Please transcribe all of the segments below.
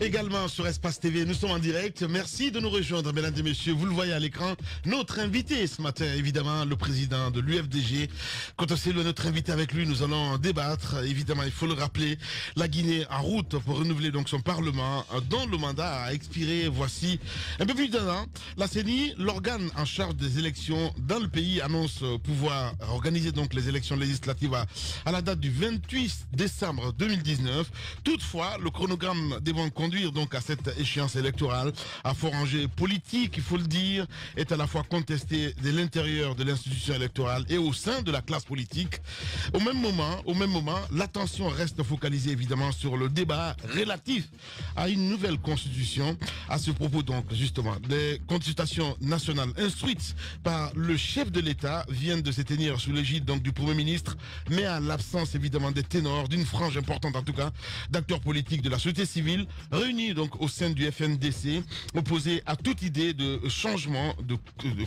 Également sur Espace TV, nous sommes en direct. Merci de nous rejoindre, mesdames et messieurs. Vous le voyez à l'écran. Notre invité ce matin, évidemment, le président de l'UFDG. Quand c'est notre invité avec lui, nous allons débattre. Évidemment, il faut le rappeler, la Guinée en route pour renouveler donc son Parlement, dont le mandat a expiré voici un peu plus d'un an. La CENI, l'organe en charge des élections dans le pays, annonce pouvoir organiser donc les élections législatives à, à la date du 28 décembre 2019. Toutefois, le chronogramme des banques conduire donc à cette échéance électorale à fort enjeu politique, il faut le dire, est à la fois contesté de l'intérieur de l'institution électorale et au sein de la classe politique. Au même moment, au même moment, l'attention reste focalisée évidemment sur le débat relatif à une nouvelle constitution. À ce propos donc, justement, les consultations nationales instruites par le chef de l'État viennent de se tenir sous l'égide donc du Premier ministre, mais à l'absence évidemment des ténors, d'une frange importante en tout cas, d'acteurs politiques de la société civile, réunis donc au sein du FNDC, opposés à toute idée de changement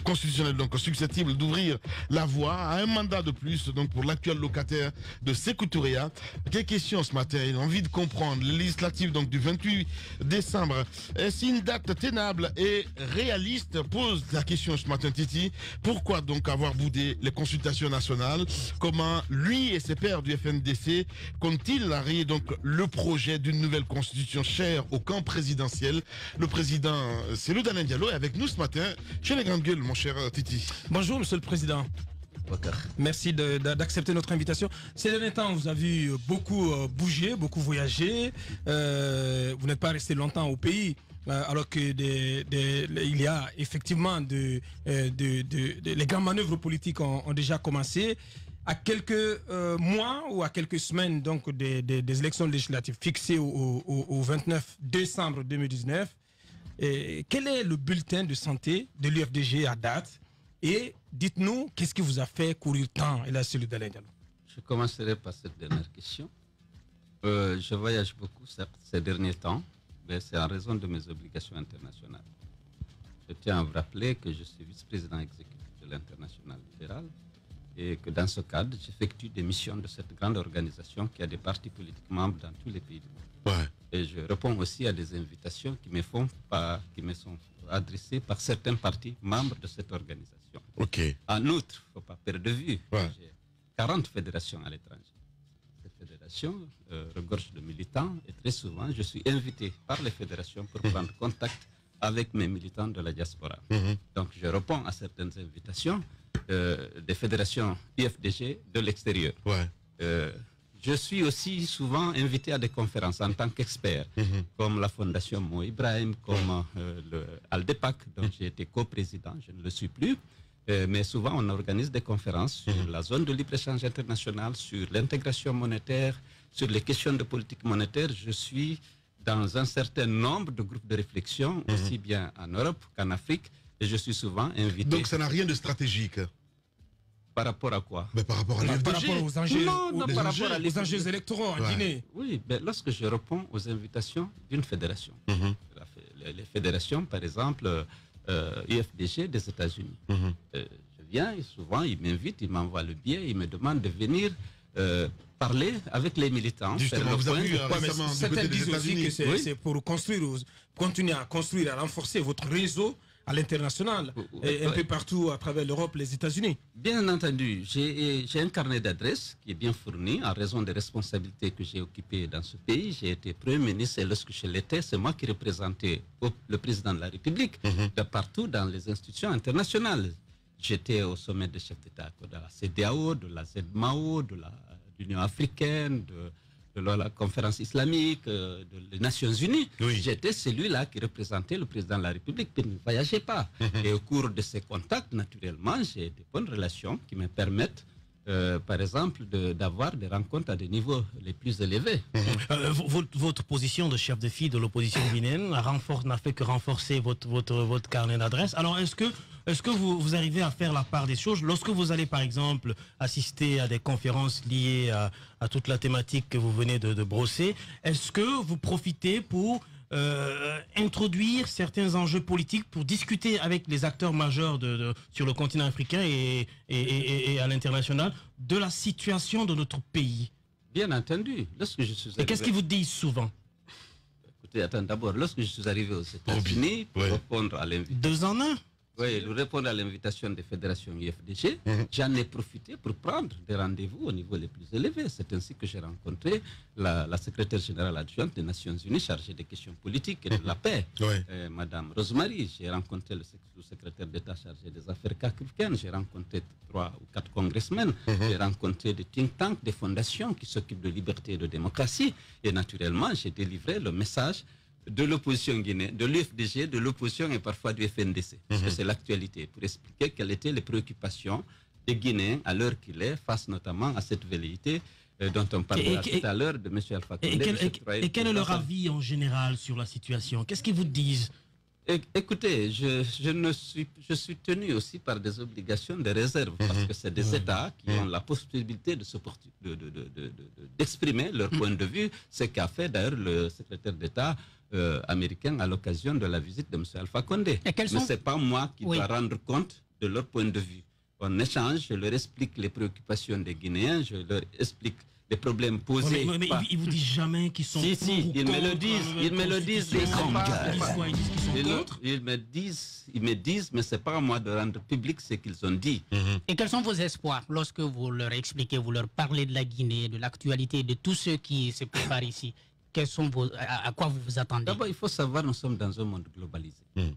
constitutionnel donc susceptible d'ouvrir la voie à un mandat de plus donc pour l'actuel locataire de Secouturia. Quelle question ce matin a envie de comprendre. Le législatif donc du 28 décembre, est-ce une date tenable et réaliste? Pose la question ce matin Titi. Pourquoi donc avoir boudé les consultations nationales? Comment lui et ses pairs du FNDC comptent-ils donc le projet d'une nouvelle constitution chère au camp présidentiel. Le président, c'est le Daniel Diallo, est avec nous ce matin chez les grandes gueules, mon cher Titi. Bonjour, monsieur le président. Merci d'accepter notre invitation. Ces derniers temps, vous avez beaucoup euh, bougé, beaucoup voyagé. Euh, vous n'êtes pas resté longtemps au pays, euh, alors que il y a effectivement de, les grandes manœuvres politiques ont déjà commencé à quelques euh, mois ou à quelques semaines donc des, élections législatives fixées au, 29 décembre 2019, et quel est le bulletin de santé de l'UFDG à date? Et dites-nous, qu'est-ce qui vous a fait courir tant? Et c'est le Je commencerai par cette dernière question. Euh, je voyage beaucoup ces derniers temps, mais c'est en raison de mes obligations internationales. Je tiens à vous rappeler que je suis vice-président exécutif de l'International libéral et que dans ce cadre, j'effectue des missions de cette grande organisation qui a des partis politiques membres dans tous les pays du monde. Et je réponds aussi à des invitations qui me, font qui me sont adressées par certains partis membres de cette organisation. En outre, il ne faut pas perdre de vue, j'ai 40 fédérations à l'étranger. Ces fédérations euh, regorgent de militants et très souvent, je suis invité par les fédérations pour mhm. prendre contact avec mes militants de la diaspora. Mhm. Donc, je réponds à certaines invitations des fédérations IFDG de l'extérieur. Euh, je suis aussi souvent invité à des conférences en tant qu'expert, mhm. comme la Fondation Mo Ibrahim, comme euh, le Aldepac, dont j'ai été coprésident, je ne le suis plus. mais souvent, on organise des conférences sur mhm. la zone de libre-échange international, sur l'intégration monétaire, sur les questions de politique monétaire. Je suis dans un certain nombre de groupes de réflexion, mhm. aussi bien en Europe qu'en Afrique, et je suis souvent invité. Donc ça n'a rien de stratégique par rapport à quoi? Mais Par rapport à Par rapport aux enjeux, non, non, par rapport à les enjeux électoraux en Guinée. Oui, mais lorsque je réponds aux invitations d'une fédération, mhm. les, fédérations, par exemple, euh, IFDG des États-Unis, mhm. euh, je viens et souvent ils m'invitent, ils m'envoient le billet, ils me demandent de venir euh, parler avec les militants. Justement, vous avez vu certains disent aussi que c'est pour construire, continuer à construire, à renforcer votre réseau à l'international et un peu partout à travers l'Europe, les États-Unis. Bien entendu, j'ai un carnet d'adresses qui est bien fourni en raison des responsabilités que j'ai occupées dans ce pays. J'ai été Premier ministre et lorsque je l'étais, c'est moi qui représentais le président de la République mhm. de partout dans les institutions internationales. J'étais au sommet des chefs d'État de la CDAO, de la ZMAO, de l'Union africaine, de de la conférence islamique, euh, des Nations Unies. J'étais celui-là qui représentait le président de la République qui ne voyageait pas. Et au cours de ces contacts, naturellement, j'ai des bonnes relations qui me permettent euh, par exemple, d'avoir des rencontres à des niveaux les plus élevés. Euh, votre, position de chef de file de l'opposition guinéenne n'a fait que renforcer votre, votre, votre carnet d'adresse. Alors, est-ce que, est que vous, vous, arrivez à faire la part des choses lorsque vous allez, par exemple, assister à des conférences liées à, toute la thématique que vous venez de brosser? Est-ce que vous profitez pour euh, introduire certains enjeux politiques pour discuter avec les acteurs majeurs de, sur le continent africain et, et, à l'international de la situation de notre pays. Bien entendu. Lorsque je suis et qu'est-ce qu'ils vous disent souvent? Écoutez, attends, d'abord, lorsque je suis arrivé aux États-Unis pour répondre à l'invitation. Deux en un oui, pour répondre à l'invitation des fédérations IFDG, mhm. j'en ai profité pour prendre des rendez-vous au niveau les plus élevés. C'est ainsi que j'ai rencontré la, secrétaire générale adjointe des Nations Unies chargée des questions politiques et de la paix, euh, Madame Rosemary. J'ai rencontré le secrétaire d'État chargé des affaires africaines. J'ai rencontré trois ou quatre congressmen. Mhm. J'ai rencontré des think tanks, des fondations qui s'occupent de liberté et de démocratie. Et naturellement, j'ai délivré le message de l'opposition guinéenne, de l'UFDG, de l'opposition et parfois du FNDC. Parce que mhm. c'est l'actualité, pour expliquer quelles étaient les préoccupations des Guinéens à l'heure qu'il est, face notamment à cette velléité euh, dont on parlait tout à l'heure de M. Alpha Condé. Et, quel, est leur avis en général sur la situation? Qu'est-ce qu'ils vous disent? Écoutez, je, ne suis, je suis tenu aussi par des obligations de réserve, parce mhm. que c'est des États qui ont la possibilité d'exprimer de, de, leur point de vue, ce qu'a fait d'ailleurs le secrétaire d'État euh, américain à l'occasion de la visite de M. Alpha Condé. Mais ce n'est pas moi qui dois rendre compte de leur point de vue. On échange, je leur explique les préoccupations des Guinéens, je leur explique les problèmes posés. mais, mais ils vous disent jamais qu'ils sont. Si, si, ils me le disent. Ils me le disent. Ils, ils, me disent, ils me disent, mais c'est pas à moi de rendre public ce qu'ils ont dit. Mhm. Et quels sont vos espoirs lorsque vous leur expliquez, vous leur parlez de la Guinée, de l'actualité, de tout ce qui se prépare ici? Sont vos, à, quoi vous vous attendez D'abord, il faut savoir, nous sommes dans un monde globalisé. Hmm.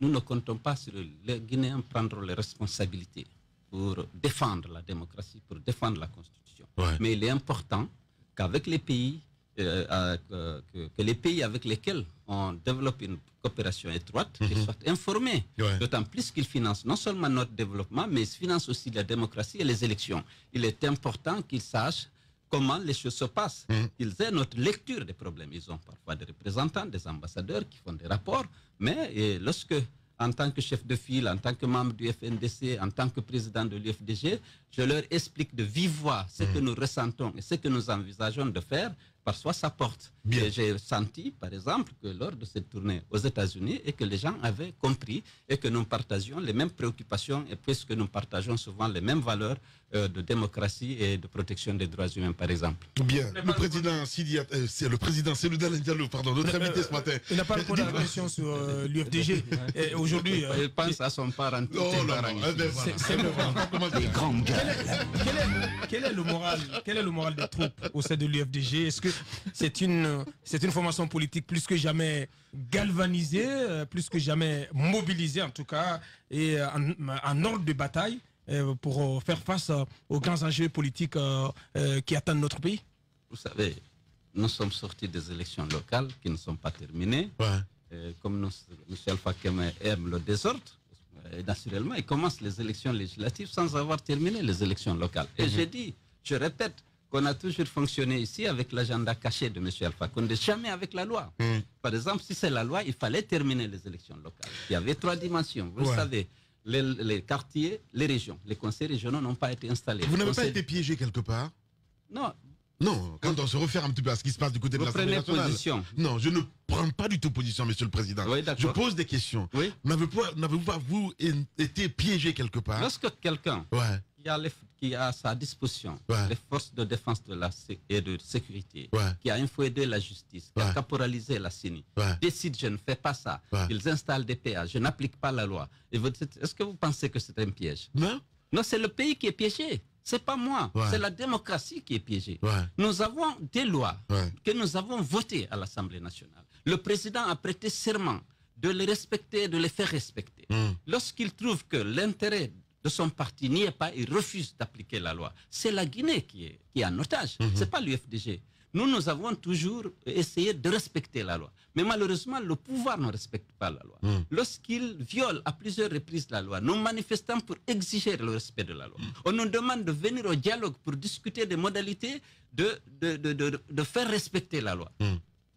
Nous ne comptons pas sur les Guinéens prendre les responsabilités pour défendre la démocratie, pour défendre la Constitution. Mais il est important qu'avec les pays, euh, euh, que, les pays avec lesquels on développe une coopération étroite, hmm. soient informés. D'autant plus qu'ils financent non seulement notre développement, mais ils financent aussi la démocratie et les élections. Il est important qu'ils sachent comment les choses se passent. Mmh. Ils aient notre lecture des problèmes. Ils ont parfois des représentants, des ambassadeurs qui font des rapports, mais lorsque, en tant que chef de file, en tant que membre du FNDC, en tant que président de l'UFDG, je leur explique de vive voix ce que mmh. nous ressentons et ce que nous envisageons de faire, parfois ça porte. J'ai senti, par exemple, que lors de cette tournée aux États-Unis, et que les gens avaient compris et que nous partagions les mêmes préoccupations, et puisque nous partageons souvent les mêmes valeurs euh, de démocratie et de protection des droits humains, par exemple. Bien. Le président euh, c'est le président Diallo, pardon, notre invité ce matin. Il n'a pas répondu à la question sur euh, l'UFDG. Aujourd'hui, il pense à son parent. Oh c'est le quel est le moral Quel est le moral des troupes au sein de l'UFDG Est-ce que c'est une c'est une formation politique plus que jamais galvanisée, plus que jamais mobilisée en tout cas, et en ordre de bataille euh, pour euh, faire face euh, aux grands enjeux politiques qui attendent notre pays Vous savez, nous sommes sortis des élections locales qui ne sont pas terminées. comme nous, M. Alpha Kemé aime le désordre, et naturellement, il commence les élections législatives sans avoir terminé les élections locales. Et mhm. j'ai dit, je répète, qu'on a toujours fonctionné ici avec l'agenda caché de M. Alpha Condé, jamais avec la loi. Mhm. Par exemple, si c'est la loi, il fallait terminer les élections locales. Il y avait trois dimensions, vous le savez les, quartiers, les régions. Les conseils régionaux n'ont pas été installés. Vous n'avez pas été piégé quelque part? Non. Non, quand on se refaire un petit peu à ce qui se passe du côté de l'Assemblée nationale. Position. Non, je ne prends pas du tout position, Monsieur le Président. je pose des questions. Oui. N'avez-vous pas, vous, été piégé quelque part? Lorsque quelqu'un ouais qui a, à sa disposition les forces de défense de la, et de sécurité, qui a infouédé la justice, qui a caporalisé la CINI, décide je ne fais pas ça, ils installent des péages, je n'applique pas la loi. Est-ce que vous pensez que c'est un piège? Non. Non, c'est le pays qui est piégé. C'est pas moi, c'est la démocratie qui est piégée. Nous avons des lois que nous avons votées à l'Assemblée nationale. Le président a prêté serment de les respecter, de les faire respecter. Hmm. Lorsqu'il trouve que l'intérêt de son parti n'y est pas, il refuse d'appliquer la loi. C'est la Guinée qui est, qui est en otage, mhm. ce n'est pas l'UFDG. Nous, nous avons toujours essayé de respecter la loi. Mais malheureusement, le pouvoir ne respecte pas la loi. Mhm. Lorsqu'il viole à plusieurs reprises la loi, nous manifestons pour exiger le respect de la loi. Mhm. On nous demande de venir au dialogue pour discuter des modalités de, de, de, de faire respecter la loi.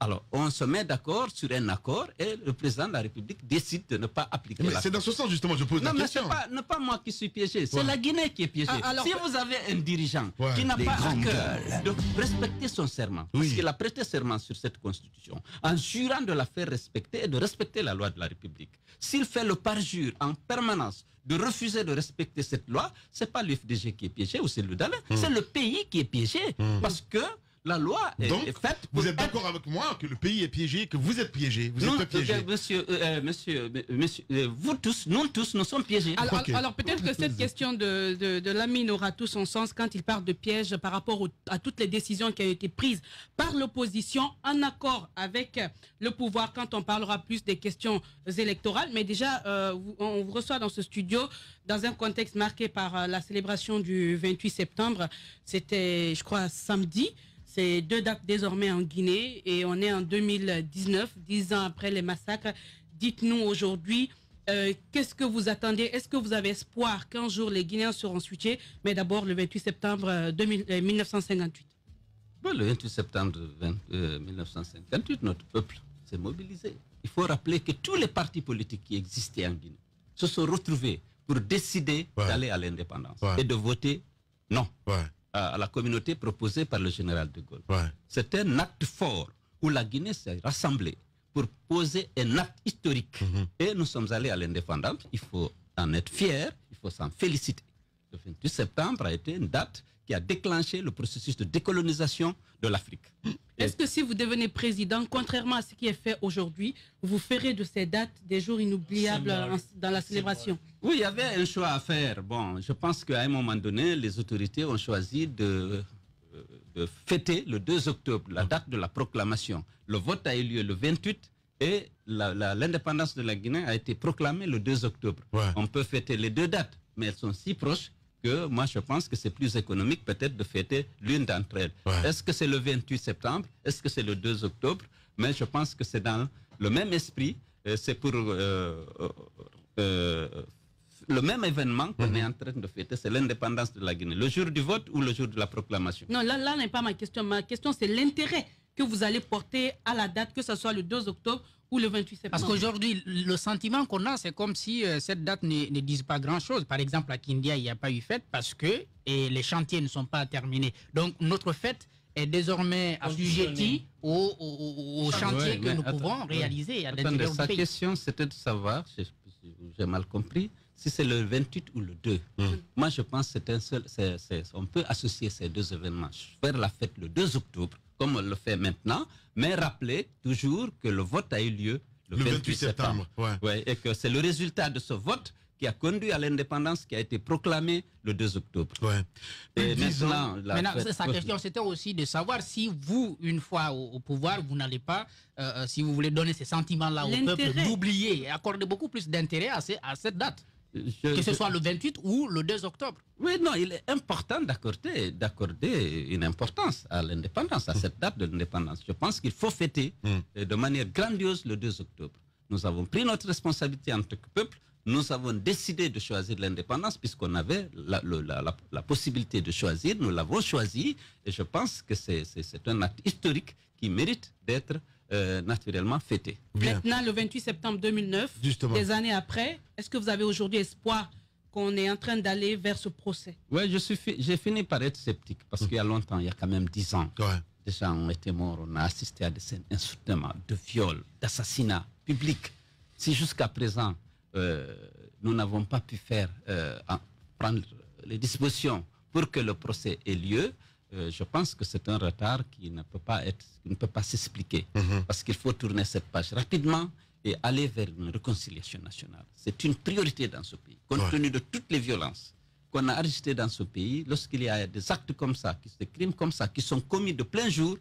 Alors, on se met d'accord sur un accord et le président de la République décide de ne pas appliquer mais C'est dans ce sens, justement, je pose non, la question. Non, mais ce n'est pas, moi qui suis piégé, c'est la Guinée qui est piégée. Ah, si vous avez un dirigeant qui n'a pas à cœur de respecter son serment, parce qu'il a prêté serment sur cette constitution, en jurant de la faire respecter et de respecter la loi de la République, s'il fait le parjure en permanence de refuser de respecter cette loi, ce n'est pas l'UFDG qui est piégé ou c'est le DALE, hmm. c'est le pays qui est piégé. Hmm. Parce que La loi est, Donc, est faite. Vous êtes d'accord avec moi que le pays est piégé, que vous êtes piégé Vous Non, êtes piégé. monsieur, euh, euh, monsieur, euh, monsieur, euh, vous tous, nous tous, nous sommes piégés. Alors, alors peut-être que cette question de, de, de Lamine aura tout son sens quand il parle de piège par rapport au- à toutes les décisions qui ont été prises par l'opposition en accord avec le pouvoir quand on parlera plus des questions électorales. Mais déjà, euh, on vous reçoit dans ce studio dans un contexte marqué par la célébration du 28 septembre. C'était, je crois, samedi. C'est deux dates désormais en Guinée et on est en 2019, dix ans après les massacres. Dites-nous aujourd'hui, euh, qu'est-ce que vous attendez? Est-ce que vous avez espoir qu'un jour les Guinéens seront switchés? Mais d'abord le 28 septembre euh, 2000 euh, 1958. Bon, le 28 septembre 20, euh, 1958, notre peuple s'est mobilisé. Il faut rappeler que tous les partis politiques qui existaient en Guinée se sont retrouvés pour décider Ouais. d'aller à l'indépendance Ouais. et de voter non Ouais, à, la communauté proposée par le général de Gaulle. ouais. C'est un acte fort où la Guinée s'est rassemblée pour poser un acte historique. Mhm. Et nous sommes allés à l'indépendance. Il faut en être fier, il faut s'en féliciter. Le 28 septembre a été une date qui a déclenché le processus de décolonisation de l'Afrique. Est-ce que si vous devenez président, contrairement à ce qui est fait aujourd'hui, vous ferez de ces dates des jours inoubliables en- dans la célébration? Oui, il y avait un choix à faire. Bon, je pense qu'à un moment donné, les autorités ont choisi de, euh, de fêter le 2 octobre, la date de la proclamation. Le vote a eu lieu le 28 et l'indépendance de la Guinée a été proclamée le 2 octobre. Ouais. On peut fêter les deux dates, mais elles sont si proches que moi je pense que c'est plus économique peut-être de fêter l'une d'entre elles. Ouais. Est-ce que c'est le 28 septembre? Est-ce que c'est le 2 octobre? Mais je pense que c'est dans le même esprit. euh, C'est pour euh, euh, euh, le même événement qu'on Mhm. est en train de fêter, c'est l'indépendance de la Guinée. Le jour du vote ou le jour de la proclamation? Non, là, là n'est pas ma question. Ma question, c'est l'intérêt que vous allez porter à la date, que ce soit le 2 octobre ou le 28 septembre. Parce qu'aujourd'hui, le sentiment qu'on a, c'est comme si euh, cette date ne, ne dise pas grand-chose. Par exemple, à Kindia, il n'y a pas eu fête parce que et les chantiers ne sont pas terminés. Donc, notre fête est désormais assujettie aux, aux- aux chantiers Ouais, que nous attends- pouvons ouais. réaliser à Attendez, sa pays. question, c'était de savoir, j'ai- mal compris, si c'est le 28 ou le 2. Moi, je pense que c'est un seul, on peut associer ces deux événements. Faire la fête le 2 octobre, comme on le fait maintenant, mais rappeler toujours que le vote a eu lieu le, Le 28, 28 septembre. Ouais. Ouais, et que c'est le résultat de ce vote qui a conduit à l'indépendance qui a été proclamée le 2 octobre. Ouais. Et maintenant, la Maintenant, fête- sa question, c'était aussi de savoir si vous, une fois au, au pouvoir, vous n'allez pas, euh, euh, si vous voulez donner ces sentiments-là au peuple, d'oublier et accorder beaucoup plus d'intérêt à, ces- à cette date, Je- que ce je- soit le 28 ou le 2 octobre. Oui, non, il est important d'accorder, d'accorder une importance à l'indépendance, à cette date de l'indépendance. Je pense qu'il faut fêter Mm. euh, de manière grandiose le 2 octobre. Nous avons pris notre responsabilité en tant que peuple. Nous avons décidé de choisir l'indépendance puisqu'on avait la, le- la- la- la possibilité de choisir. Nous l'avons choisi et je pense que c'est un acte historique qui mérite d'être euh, naturellement fêté. Bien. Maintenant, le 28 septembre 2009, Justement. des années après, est-ce que vous avez aujourd'hui espoir qu'on est en train d'aller vers ce procès? Ouais, je suis fi- j'ai fini par être sceptique parce qu'il y a longtemps, il y a quand même dix ans, Ouais. des gens ont été morts, on a assisté à des scènes insultements, de viols, d'assassinats publics. Si jusqu'à présent, euh, nous n'avons pas pu faire, euh, en- prendre les dispositions pour que le procès ait lieu, euh, je pense que c'est un retard qui ne peut pas être, qui ne peut pas s'expliquer. Mhm. Parce qu'il faut tourner cette page rapidement et aller vers une réconciliation nationale. C'est une priorité dans ce pays, compte Ouais. tenu de toutes les violences qu'on a enregistrées dans ce pays. Lorsqu'il y a des actes comme ça, des crimes comme ça, qui sont commis de plein jour,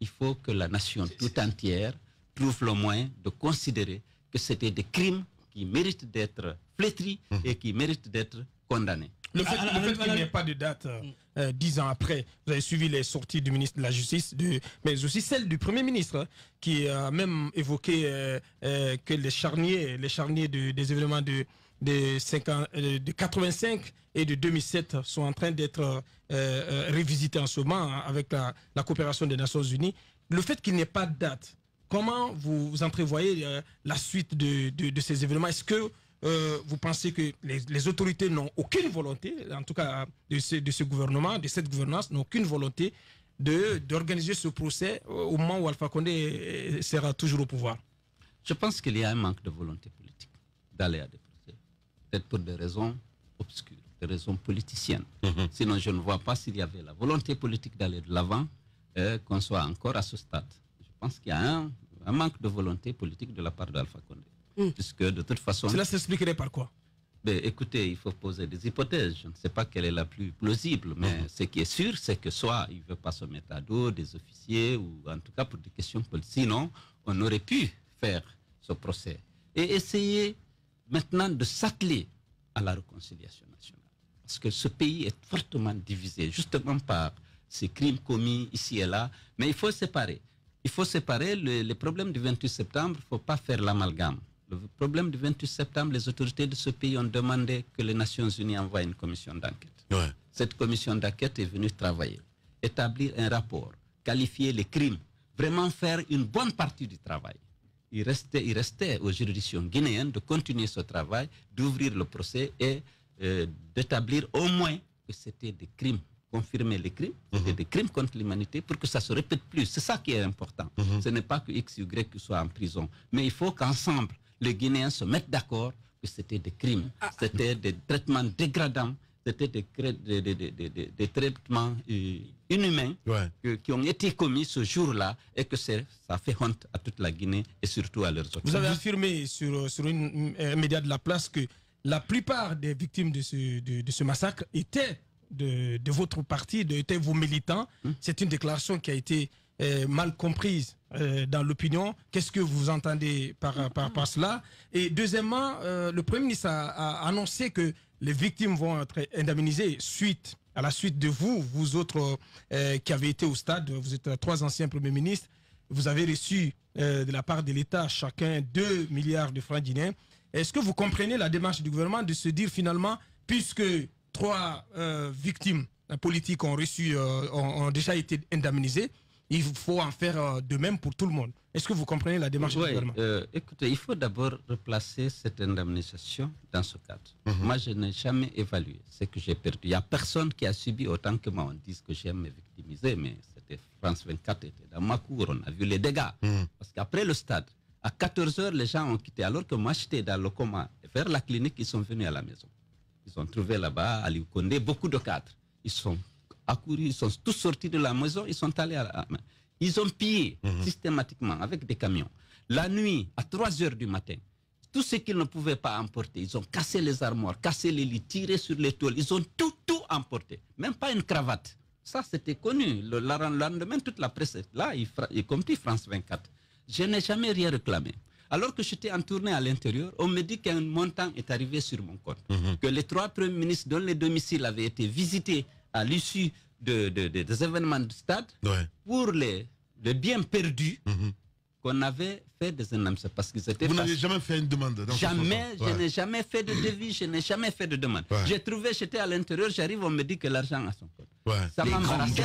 il faut que la nation tout entière trouve le moyen de considérer que c'était des crimes qui méritent d'être flétris et qui méritent d'être condamnés. Le fait, Ah, le ah, fait ah, qu'il ah, n'y ait pas de date euh, euh, dix ans après, vous avez suivi les sorties du ministre de la Justice, de, mais aussi celles du Premier ministre, hein, qui a même évoqué euh, euh, que les charniers, les charniers de- des événements de, de, 50 euh, de 85 et de 2007 sont en train d'être révisités en ce moment hein, avec la, la coopération des Nations Unies. Le fait qu'il n'y ait pas de date, comment vous, vous entrevoyez la suite de, de- de ces événements? Est-ce que euh, vous pensez que les, les autorités n'ont aucune volonté, en tout cas de ce, de ce gouvernement, de cette gouvernance, n'ont aucune volonté de d'organiser ce procès au moment où Alpha Condé sera toujours au pouvoir? Je pense qu'il y a un manque de volonté politique d'aller à des procès. Peut-être pour des raisons obscures, des raisons politiciennes. Sinon, je ne vois pas s'il y avait la volonté politique d'aller de l'avant. euh, qu'on soit encore à ce stade. Je pense qu'il y a un, un manque de volonté politique de la part d'Alpha Condé. Mm. Puisque de toute façon, Cela s'expliquerait par quoi? Ben, écoutez, il faut poser des hypothèses. Je ne sais pas quelle est la plus plausible, mais ce qui est sûr, c'est que soit il ne veut pas se mettre à dos des officiers, ou en tout cas pour des questions politiques. Sinon, on aurait pu faire ce procès et essayer maintenant de s'atteler à la réconciliation nationale. Parce que ce pays est fortement divisé, justement par ces crimes commis ici et là. Mais il faut séparer. Il faut séparer le, les problèmes du 28 septembre. Il ne faut pas faire l'amalgame. Le problème du 28 septembre, les autorités de ce pays ont demandé que les Nations Unies envoient une commission d'enquête. Ouais. Cette commission d'enquête est venue travailler, établir un rapport, qualifier les crimes, vraiment faire une bonne partie du travail. Il restait, il restait aux juridictions guinéennes de continuer ce travail, d'ouvrir le procès et euh, d'établir au moins que c'était des crimes, confirmer les crimes, c'était des crimes contre l'humanité pour que ça se répète plus. C'est ça qui est important. Ce n'est pas que X, Y soit en prison, mais il faut qu'ensemble, les Guinéens se mettent d'accord que c'était des crimes, c'était des traitements dégradants, c'était des, cré- des- des- des- des- des- des traitements inhumains Ouais. que- qui ont été commis ce jour-là et que ça fait honte à toute la Guinée et surtout à leurs autres. Vous avez affirmé sur, sur une, un média de la place que la plupart des victimes de ce, de, de ce massacre étaient de, de votre parti, de, étaient vos militants. C'est une déclaration qui a été euh, mal comprise euh, dans l'opinion. Qu'est-ce que vous entendez par, par, par cela? Et deuxièmement, euh, le Premier ministre a, a annoncé que les victimes vont être indemnisées suite à la suite de vous, vous autres qui avez été au stade, vous êtes trois anciens premiers ministres, vous avez reçu de la part de l'État chacun 2 milliards de francs guinéens. Est-ce que vous comprenez la démarche du gouvernement de se dire finalement, puisque trois victimes politiques ont reçu, ont, ont déjà été indemnisées, il faut en faire euh, de même pour tout le monde. Est-ce que vous comprenez la démarche du Oui, gouvernement? euh, écoutez, il faut d'abord replacer cette indemnisation dans ce cadre. Moi, je n'ai jamais évalué ce que j'ai perdu. Il n'y a personne qui a subi autant que moi. On dit que j'aime me victimiser, mais c'était France 24 était dans ma cour. On a vu les dégâts. Parce qu'après le stade, à 14 heures, les gens ont quitté. Alors que moi, j'étais dans le coma. Et vers la clinique, ils sont venus à la maison. Ils ont trouvé là-bas, à Liukonde, beaucoup de cadres. Ils sont accourus, ils sont tous sortis de la maison, ils sont allés à la... Ils ont pillé systématiquement avec des camions. La nuit, à 3 heures du matin, tout ce qu'ils ne pouvaient pas emporter, ils ont cassé les armoires, cassé les lits, tiré sur les tôles, ils ont tout, tout emporté. Même pas une cravate. Ça, c'était connu. Le le lendemain, toute la presse est là, y, compris France 24. Je n'ai jamais rien réclamé. Alors que j'étais en tournée à l'intérieur, on me dit qu'un montant est arrivé sur mon compte. Que les trois premiers ministres dont les domiciles avaient été visités à l'issue de- de- de- des événements du stade, Ouais. pour les, les biens perdus, Mhm. qu'on avait fait des indemnisations. Parce qu'ils étaient Vous n'avez jamais fait une demande dans Jamais, je Ouais. n'ai jamais fait de devis, je n'ai jamais fait de demande. J'ai trouvé, j'étais à l'intérieur, j'arrive, on me dit que l'argent a son compte. Ouais. Ça m'a embarrassé.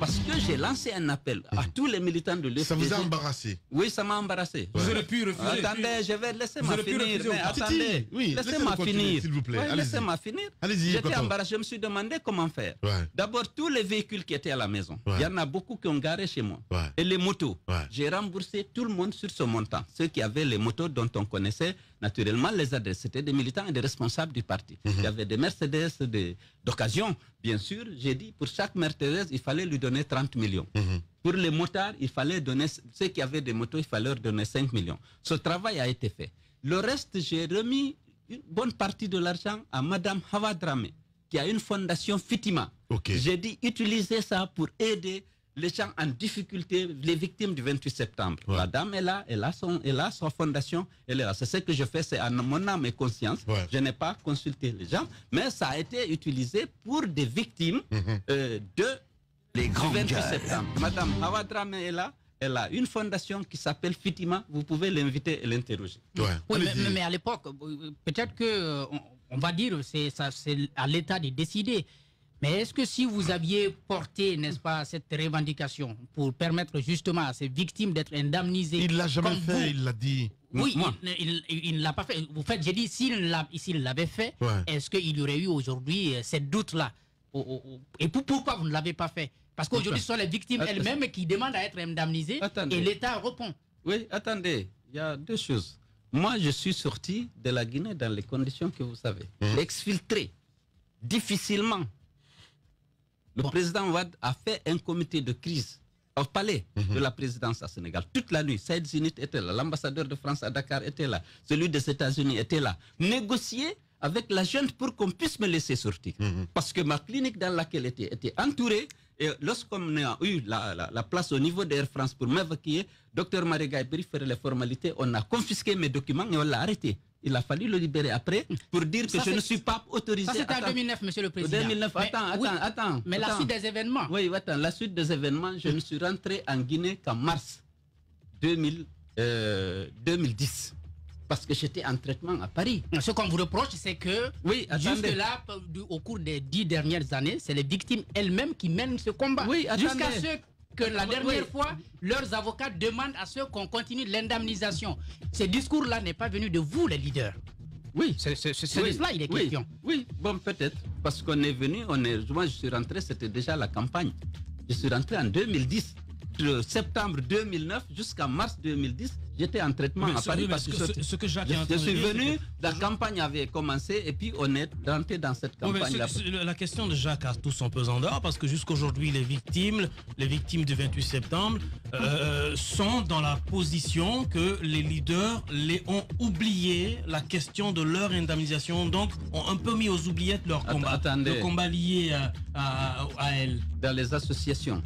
Parce que j'ai lancé un appel à tous les militants de l'UFDG. Ça vous a embarrassé? Oui, ça m'a embarrassé. Vous aurez pu refuser. Attendez, je vais aurez pu finir. mais attendez, Oui, laissez-moi continuer, finir. s'il vous plaît. Ouais, laissez-moi finir. Allez-y, J'étais embarrassé, je me suis demandé comment faire. Ouais. D'abord, tous les véhicules qui étaient à la maison, il Ouais. y en a beaucoup qui ont garé chez moi. Ouais. Et les motos, Ouais. j'ai remboursé tout le monde sur ce montant. Ceux qui avaient les motos dont on connaissait naturellement les adresses. C'était des militants et des responsables du parti. Mhm. Il y avait des Mercedes de- d'occasion, bien sûr. J'ai dit, pour chaque Mercedes, il fallait lui donner 30 millions. Mhm. Pour les motards, il fallait donner, ceux qui avaient des motos, il fallait leur donner 5 millions. Ce travail a été fait. Le reste, j'ai remis une bonne partie de l'argent à Madame Havadrame, qui a une fondation Fitima. J'ai dit, utilisez ça pour aider les gens en difficulté, les victimes du 28 septembre. Ouais. La dame est là, elle a, son, elle a sa fondation, elle est là. C'est ce que je fais, c'est à mon âme et conscience. Ouais. Je n'ai pas consulté les gens, mais ça a été utilisé pour des victimes Mhm. euh, de les 28 septembre. Madame Hawadrame est là. Elle a une fondation qui s'appelle Fitima. Vous pouvez l'inviter et l'interroger. Ouais. Oui, mais, à l'époque, euh, peut-être que euh, on, on va dire c'est à l'État de décider. Mais est-ce que si vous aviez porté, n'est-ce pas, cette revendication pour permettre justement à ces victimes d'être indemnisées Il l'a jamais fait, vous, il l'a dit. Oui, Moi. il, il- il- il ne l'a pas fait. Vous faites, j'ai dit, s'il l'a- s'il l'avait fait, Ouais. est-ce qu'il y aurait eu aujourd'hui euh, cette doute-là Au- au- au- Et pour- pourquoi vous ne l'avez pas fait? Parce qu'aujourd'hui, ce sont les victimes elles-mêmes qui demandent à être indemnisées Attendez. et l'État répond. Oui, attendez. Il y a deux choses. Moi, je suis sorti de la Guinée dans les conditions que vous savez. Exfiltré. Difficilement. Le président Ouad a fait un comité de crise au palais de la présidence à Sénégal. Toute la nuit, Saïd Zinit était là, l'ambassadeur de France à Dakar était là, celui des États-Unis était là. Négocier avec la jeune pour qu'on puisse me laisser sortir. Parce que ma clinique dans laquelle était était entourée. Et lorsqu'on a eu la, la- la place au niveau d'Air France pour m'évacuer, docteur Mariga faire les formalités, on a confisqué mes documents et on l'a arrêté. Il a fallu le libérer après pour dire que Ça, je ne suis pas autorisé. Ça, c'était en Attends. 2009, monsieur le En président. 2009, Mais- attends, oui, attends, attends. Mais la suite des événements. Oui, attends, la suite des événements, je ne suis rentré en Guinée qu'en mars 2000, euh, 2010. Parce que j'étais en traitement à Paris. Ce qu'on vous reproche, c'est que Oui, jusque-là, au cours des dix dernières années, c'est les victimes elles-mêmes qui mènent ce combat. Oui, Jusqu'à ce que la dernière oui. fois, leurs avocats demandent à ceux qu'on continue l'indemnisation. Ce discours-là n'est pas venu de vous, les leaders. Oui. C'est c'est- c'est- c'est Oui, de cela il est oui, question. Oui, bon, peut-être. Parce qu'on est venu, on est, moi je suis rentré, c'était déjà la campagne. Je suis rentré en 2010. De septembre 2009 jusqu'à mars 2010, j'étais en traitement Mais à Paris. oui, parce ce que ce que Jacques je, je suis venu, la campagne avait commencé et puis on est rentré dans cette Oui, mais campagne. ce- ce- la question de Jacques a tout son pesant d'or parce que jusqu'aujourd'hui, les victimes, les victimes du 28 septembre, euh, sont dans la position que les leaders les ont oublié la question de leur indemnisation, donc ont un peu mis aux oubliettes leur combat, attendez. le combat lié à, à, à elle. dans les associations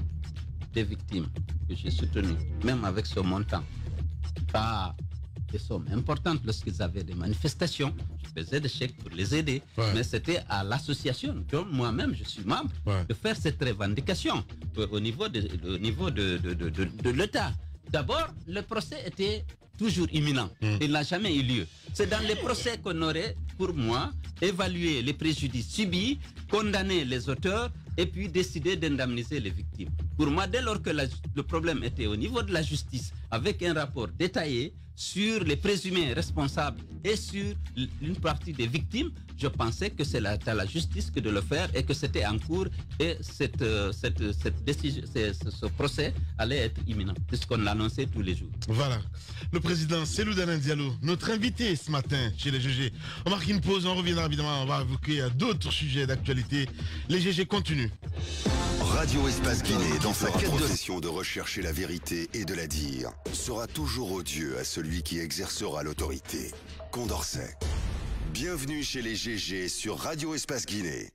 des victimes que j'ai soutenues, même avec ce montant, pas des sommes importantes lorsqu'ils avaient des manifestations. Je faisais des chèques pour les aider, Ouais. mais c'était à l'association, dont moi-même je suis membre, Ouais. de faire cette revendication au, au niveau de, au niveau de, de, de- l'État. D'abord, le procès était toujours imminent. Il n'a jamais eu lieu. C'est dans les procès qu'on aurait, pour moi, évalué les préjudices subis, condamné les auteurs et puis décider d'indemniser les victimes. Pour moi, dès lors que la- le problème était au niveau de la justice, avec un rapport détaillé sur les présumés responsables et sur une partie des victimes, je pensais que c'est à la justice que de le faire et que c'était en cours et cette, euh, cette, cette décision, ce, procès allait être imminent, puisqu'on l'annonçait tous les jours. Voilà. Le président Selou Dalin Diallo, notre invité ce matin chez les GG. On marque une pause, on reviendra évidemment, on va évoquer euh, d'autres sujets d'actualité. Les GG continuent. Radio Espace Guinée, dans sa quête de profession de rechercher la vérité et de la dire, sera toujours odieux à celui qui exercera l'autorité. Condorcet. Bienvenue chez les GG sur Radio Espace Guinée.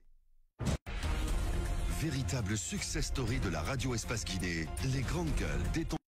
Véritable success story de la Radio Espace Guinée, les grandes gueules détentent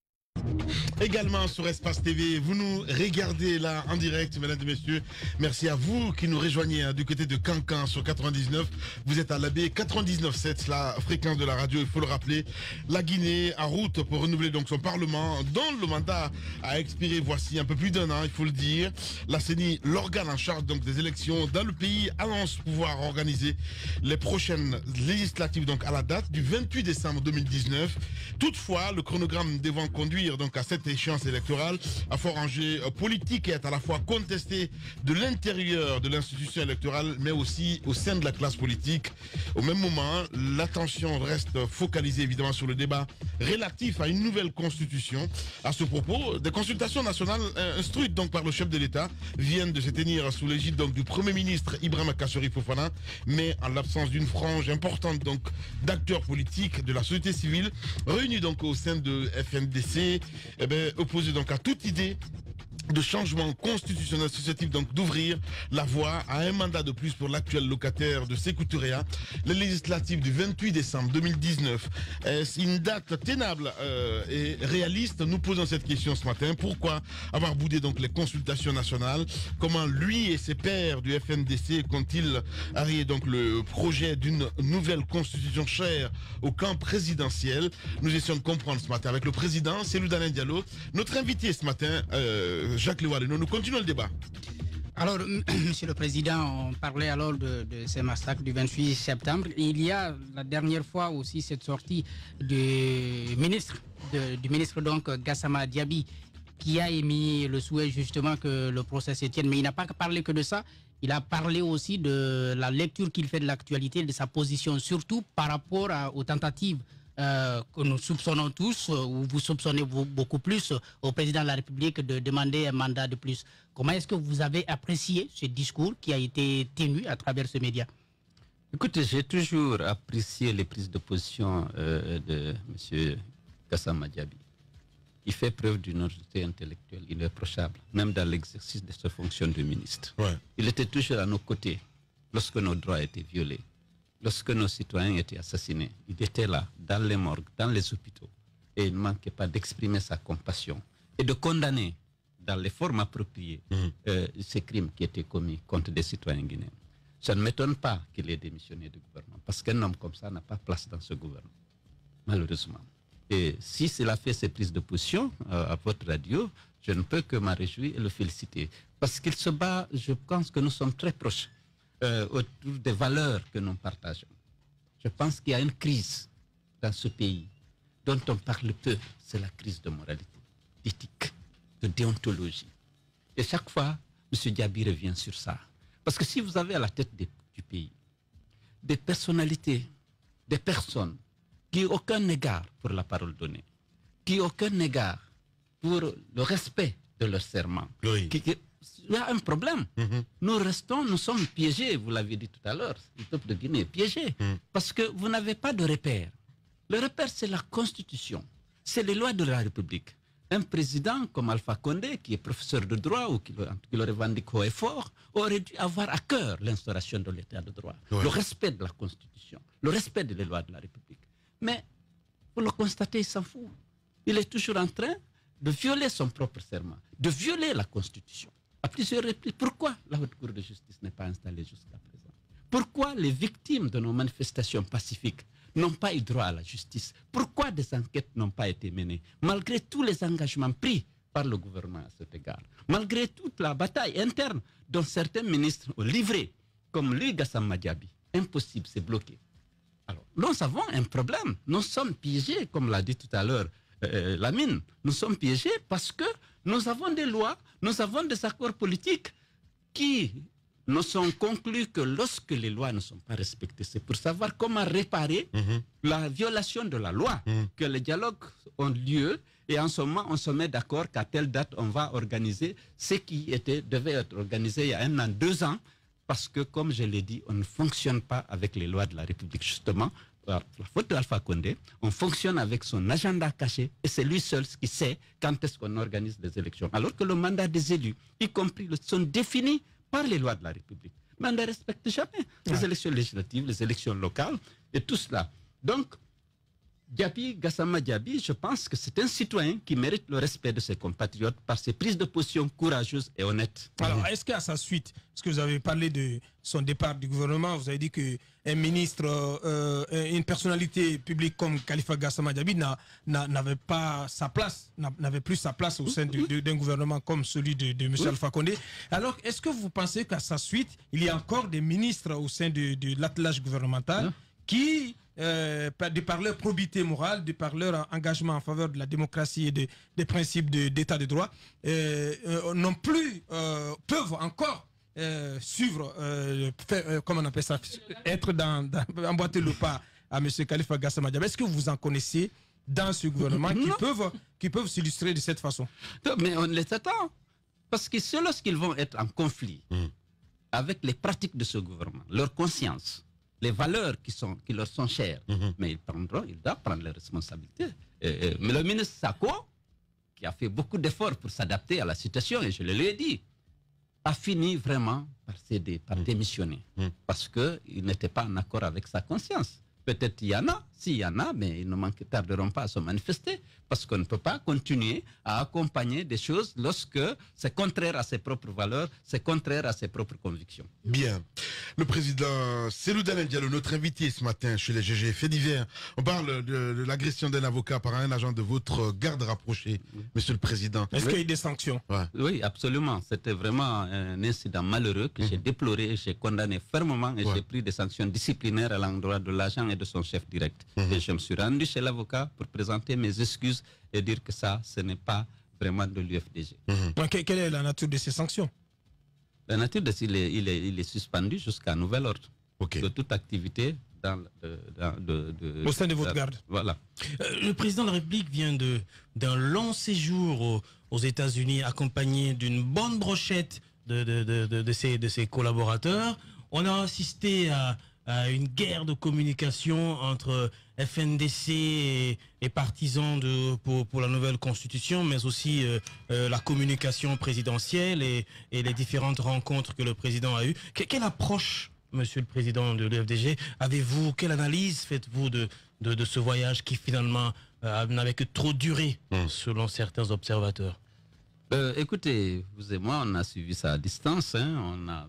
Également sur Espace TV, vous nous regardez là en direct, mesdames et messieurs. Merci à vous qui nous rejoignez hein, du côté de Cancan sur 99. Vous êtes à la baie 99.7, la fréquence de la radio, il faut le rappeler. La Guinée en route pour renouveler donc son parlement, dont le mandat a expiré voici un peu plus d'un an, il faut le dire. La CENI, l'organe en charge donc des élections dans le pays, annonce pouvoir organiser les prochaines législatives donc à la date du 28 décembre 2019. Toutefois, le chronogramme devant conduire donc à cette échéance électorale à fort enjeu politique et est à la fois contesté de l'intérieur de l'institution électorale, mais aussi au sein de la classe politique. Au même moment, l'attention reste focalisée évidemment sur le débat relatif à une nouvelle constitution. À ce propos, des consultations nationales instruites donc par le chef de l'État viennent de se tenir sous l'égide donc du Premier ministre Ibrahim Kassori Fofana, mais en l'absence d'une frange importante donc d'acteurs politiques de la société civile réunis donc au sein de FNDC, eh ben, opposés donc à toute idée de changement constitutionnel susceptible donc d'ouvrir la voie à un mandat de plus pour l'actuel locataire de Sécouturéa. Les législatives du 28 décembre 2019, est-ce une date tenable euh, et réaliste Nous posons cette question ce matin. Pourquoi avoir boudé donc les consultations nationales? Comment lui et ses pairs du FNDC comptent-ils arriver donc le projet d'une nouvelle constitution chère au camp présidentiel? Nous essayons de comprendre ce matin avec le président Célou Dalin Diallo. Notre invité ce matin, euh, Jacques Lewarino. Nous continuons le débat. Alors, Monsieur le Président, on parlait alors de, ces massacres du 28 septembre. Il y a la dernière fois aussi cette sortie du ministre, du ministre donc Gassama Diaby, qui a émis le souhait justement que le procès se tienne. Mais il n'a pas parlé que de ça. Il a parlé aussi de la lecture qu'il fait de l'actualité, de sa position, surtout par rapport aux tentatives euh, que nous soupçonnons tous, euh, ou vous soupçonnez vous- beaucoup plus, euh, au président de la République de demander un mandat de plus. Comment est-ce que vous avez apprécié ce discours qui a été tenu à travers ce média? Écoutez, j'ai toujours apprécié les prises de position euh, de M. Gassama Diaby, qui fait preuve d'une honnêteté intellectuelle irréprochable, même dans l'exercice de ses fonctions de ministre. Il était toujours à nos côtés lorsque nos droits étaient violés, lorsque nos citoyens étaient assassinés. Il était là, dans les morgues, dans les hôpitaux, et il ne manquait pas d'exprimer sa compassion et de condamner dans les formes appropriées euh, ces crimes qui étaient commis contre des citoyens guinéens. Ça ne m'étonne pas qu'il ait démissionné du gouvernement, parce qu'un homme comme ça n'a pas place dans ce gouvernement, malheureusement. Et si cela fait ses prises de position euh, à votre radio, je ne peux que m'en réjouir et le féliciter. Parce qu'il se bat, je pense que nous sommes très proches euh, autour des valeurs que nous partageons. Je pense qu'il y a une crise dans ce pays dont on parle peu, c'est la crise de moralité, d'éthique, de déontologie. Et chaque fois, M. Diaby revient sur ça. Parce que si vous avez à la tête des- du pays des personnalités, des personnes qui n'ont aucun égard pour la parole donnée, qui n'ont aucun égard pour le respect de leur serment, qui- qui- il y a un problème. Nous restons, nous sommes piégés, vous l'avez dit tout à l'heure, le peuple de Guinée est piégé, parce que vous n'avez pas de repère. Le repère, c'est la Constitution, c'est les lois de la République. Un président comme Alpha Condé, qui est professeur de droit ou qui le, qui le revendique haut et fort, aurait dû avoir à cœur l'instauration de l'état de droit, Ouais. le respect de la Constitution, le respect des lois de la République. Mais vous le constatez, il s'en fout. Il est toujours en train de violer son propre serment, de violer la Constitution. À plusieurs reprises, pourquoi la Haute Cour de justice n'est pas installée jusqu'à présent? Pourquoi les victimes de nos manifestations pacifiques n'ont pas eu droit à la justice? Pourquoi des enquêtes n'ont pas été menées? Malgré tous les engagements pris par le gouvernement à cet égard, malgré toute la bataille interne dont certains ministres ont livré, comme lui, Gassam Madiabi, impossible, c'est bloqué. Alors, nous avons un problème. Nous sommes piégés, comme l'a dit tout à l'heure euh, Lamine. Nous sommes piégés parce que nous avons des lois, nous avons des accords politiques qui ne sont conclus que lorsque les lois ne sont pas respectées. C'est pour savoir comment réparer la violation de la loi, que les dialogues ont lieu et en ce moment on se met d'accord qu'à telle date on va organiser ce qui était, devait être organisé il y a un an, deux ans, parce que comme je l'ai dit, on ne fonctionne pas avec les lois de la République justement. Par La faute d'Alpha Condé, on fonctionne avec son agenda caché et c'est lui seul qui sait quand est-ce qu'on organise les élections. Alors que le mandat des élus, y compris, le- sont définis par les lois de la République. Mais on ne respecte jamais les élections législatives, les élections locales et tout cela. Donc, Diaby, Gassama Diaby, je pense que c'est un citoyen qui mérite le respect de ses compatriotes par ses prises de position courageuses et honnêtes. Alors, est-ce qu'à sa suite, parce que vous avez parlé de son départ du gouvernement, vous avez dit qu'un ministre, euh, euh, une personnalité publique comme Khalifa Gassama Diaby n'avait pas sa place, n'a- n'avait plus sa place au sein d'un gouvernement comme celui de, de M. Oui. Alpha Condé. Alors, est-ce que vous pensez qu'à sa suite, il y a encore des ministres au sein de, de l'attelage gouvernemental? Qui, euh, de par leur probité morale, de par leur engagement en faveur de la démocratie et de- des principes de- d'état de, droit, euh, euh, non plus euh, peuvent encore euh, suivre, euh, faire, euh, comment on appelle ça, être dans, dans- emboîter le pas à M. Khalifa Gassama. Est-ce que vous en connaissez dans ce gouvernement qui Non. peuvent, qui peuvent s'illustrer de cette façon? Non, Mais on les attend. Parce que c'est lorsqu'ils vont être en conflit avec les pratiques de ce gouvernement, leur conscience, les valeurs qui, sont, qui leur sont chères, mais ils, prendront, ils doivent prendre les responsabilités. Et- et- mais le ministre Sako, qui a fait beaucoup d'efforts pour s'adapter à la situation, et je le lui ai dit, a fini vraiment par céder, par démissionner, parce qu'il n'était pas en accord avec sa conscience. Peut-être il y en a, s'il y en a, mais ils ne manquent- tarderont pas à se manifester, parce qu'on ne peut pas continuer à accompagner des choses lorsque c'est contraire à ses propres valeurs, c'est contraire à ses propres convictions. Bien. Le président Dalen Diallo, notre invité ce matin chez les GG Fait divers. On parle de, de l'agression d'un avocat par un agent de votre garde rapproché, monsieur le président. Est-ce qu'il y a eu des sanctions? Oui, absolument. C'était vraiment un incident malheureux que j'ai déploré, j'ai condamné fermement et Ouais. j'ai pris des sanctions disciplinaires à l'endroit de l'agent et de son chef direct. Et je me suis rendu chez l'avocat pour présenter mes excuses et dire que ça, ce n'est pas vraiment de l'UFDG. Que- Quelle est la nature de ces sanctions? La nature de il est, il est, il est suspendu jusqu'à nouvel ordre de toute activité dans, le- de- dans- de- de- Au sein de votre garde. Voilà. Euh, le président de la République vient de d'un long séjour aux, aux États-Unis accompagné d'une bonne brochette de, de, de, de- de ses, de ses collaborateurs. On a assisté à, à une guerre de communication entre FNDC est, partisan de, pour, pour, la nouvelle constitution, mais aussi euh, euh, la communication présidentielle et, et, les différentes rencontres que le président a eues. quelle approche, monsieur le président de l'UFDG, avez-vous Quelle analyse faites-vous de, de, de, ce voyage qui finalement n'avait que trop duré, hmm. selon certains observateurs? Euh, écoutez, vous et moi, on a suivi ça à distance. Hein.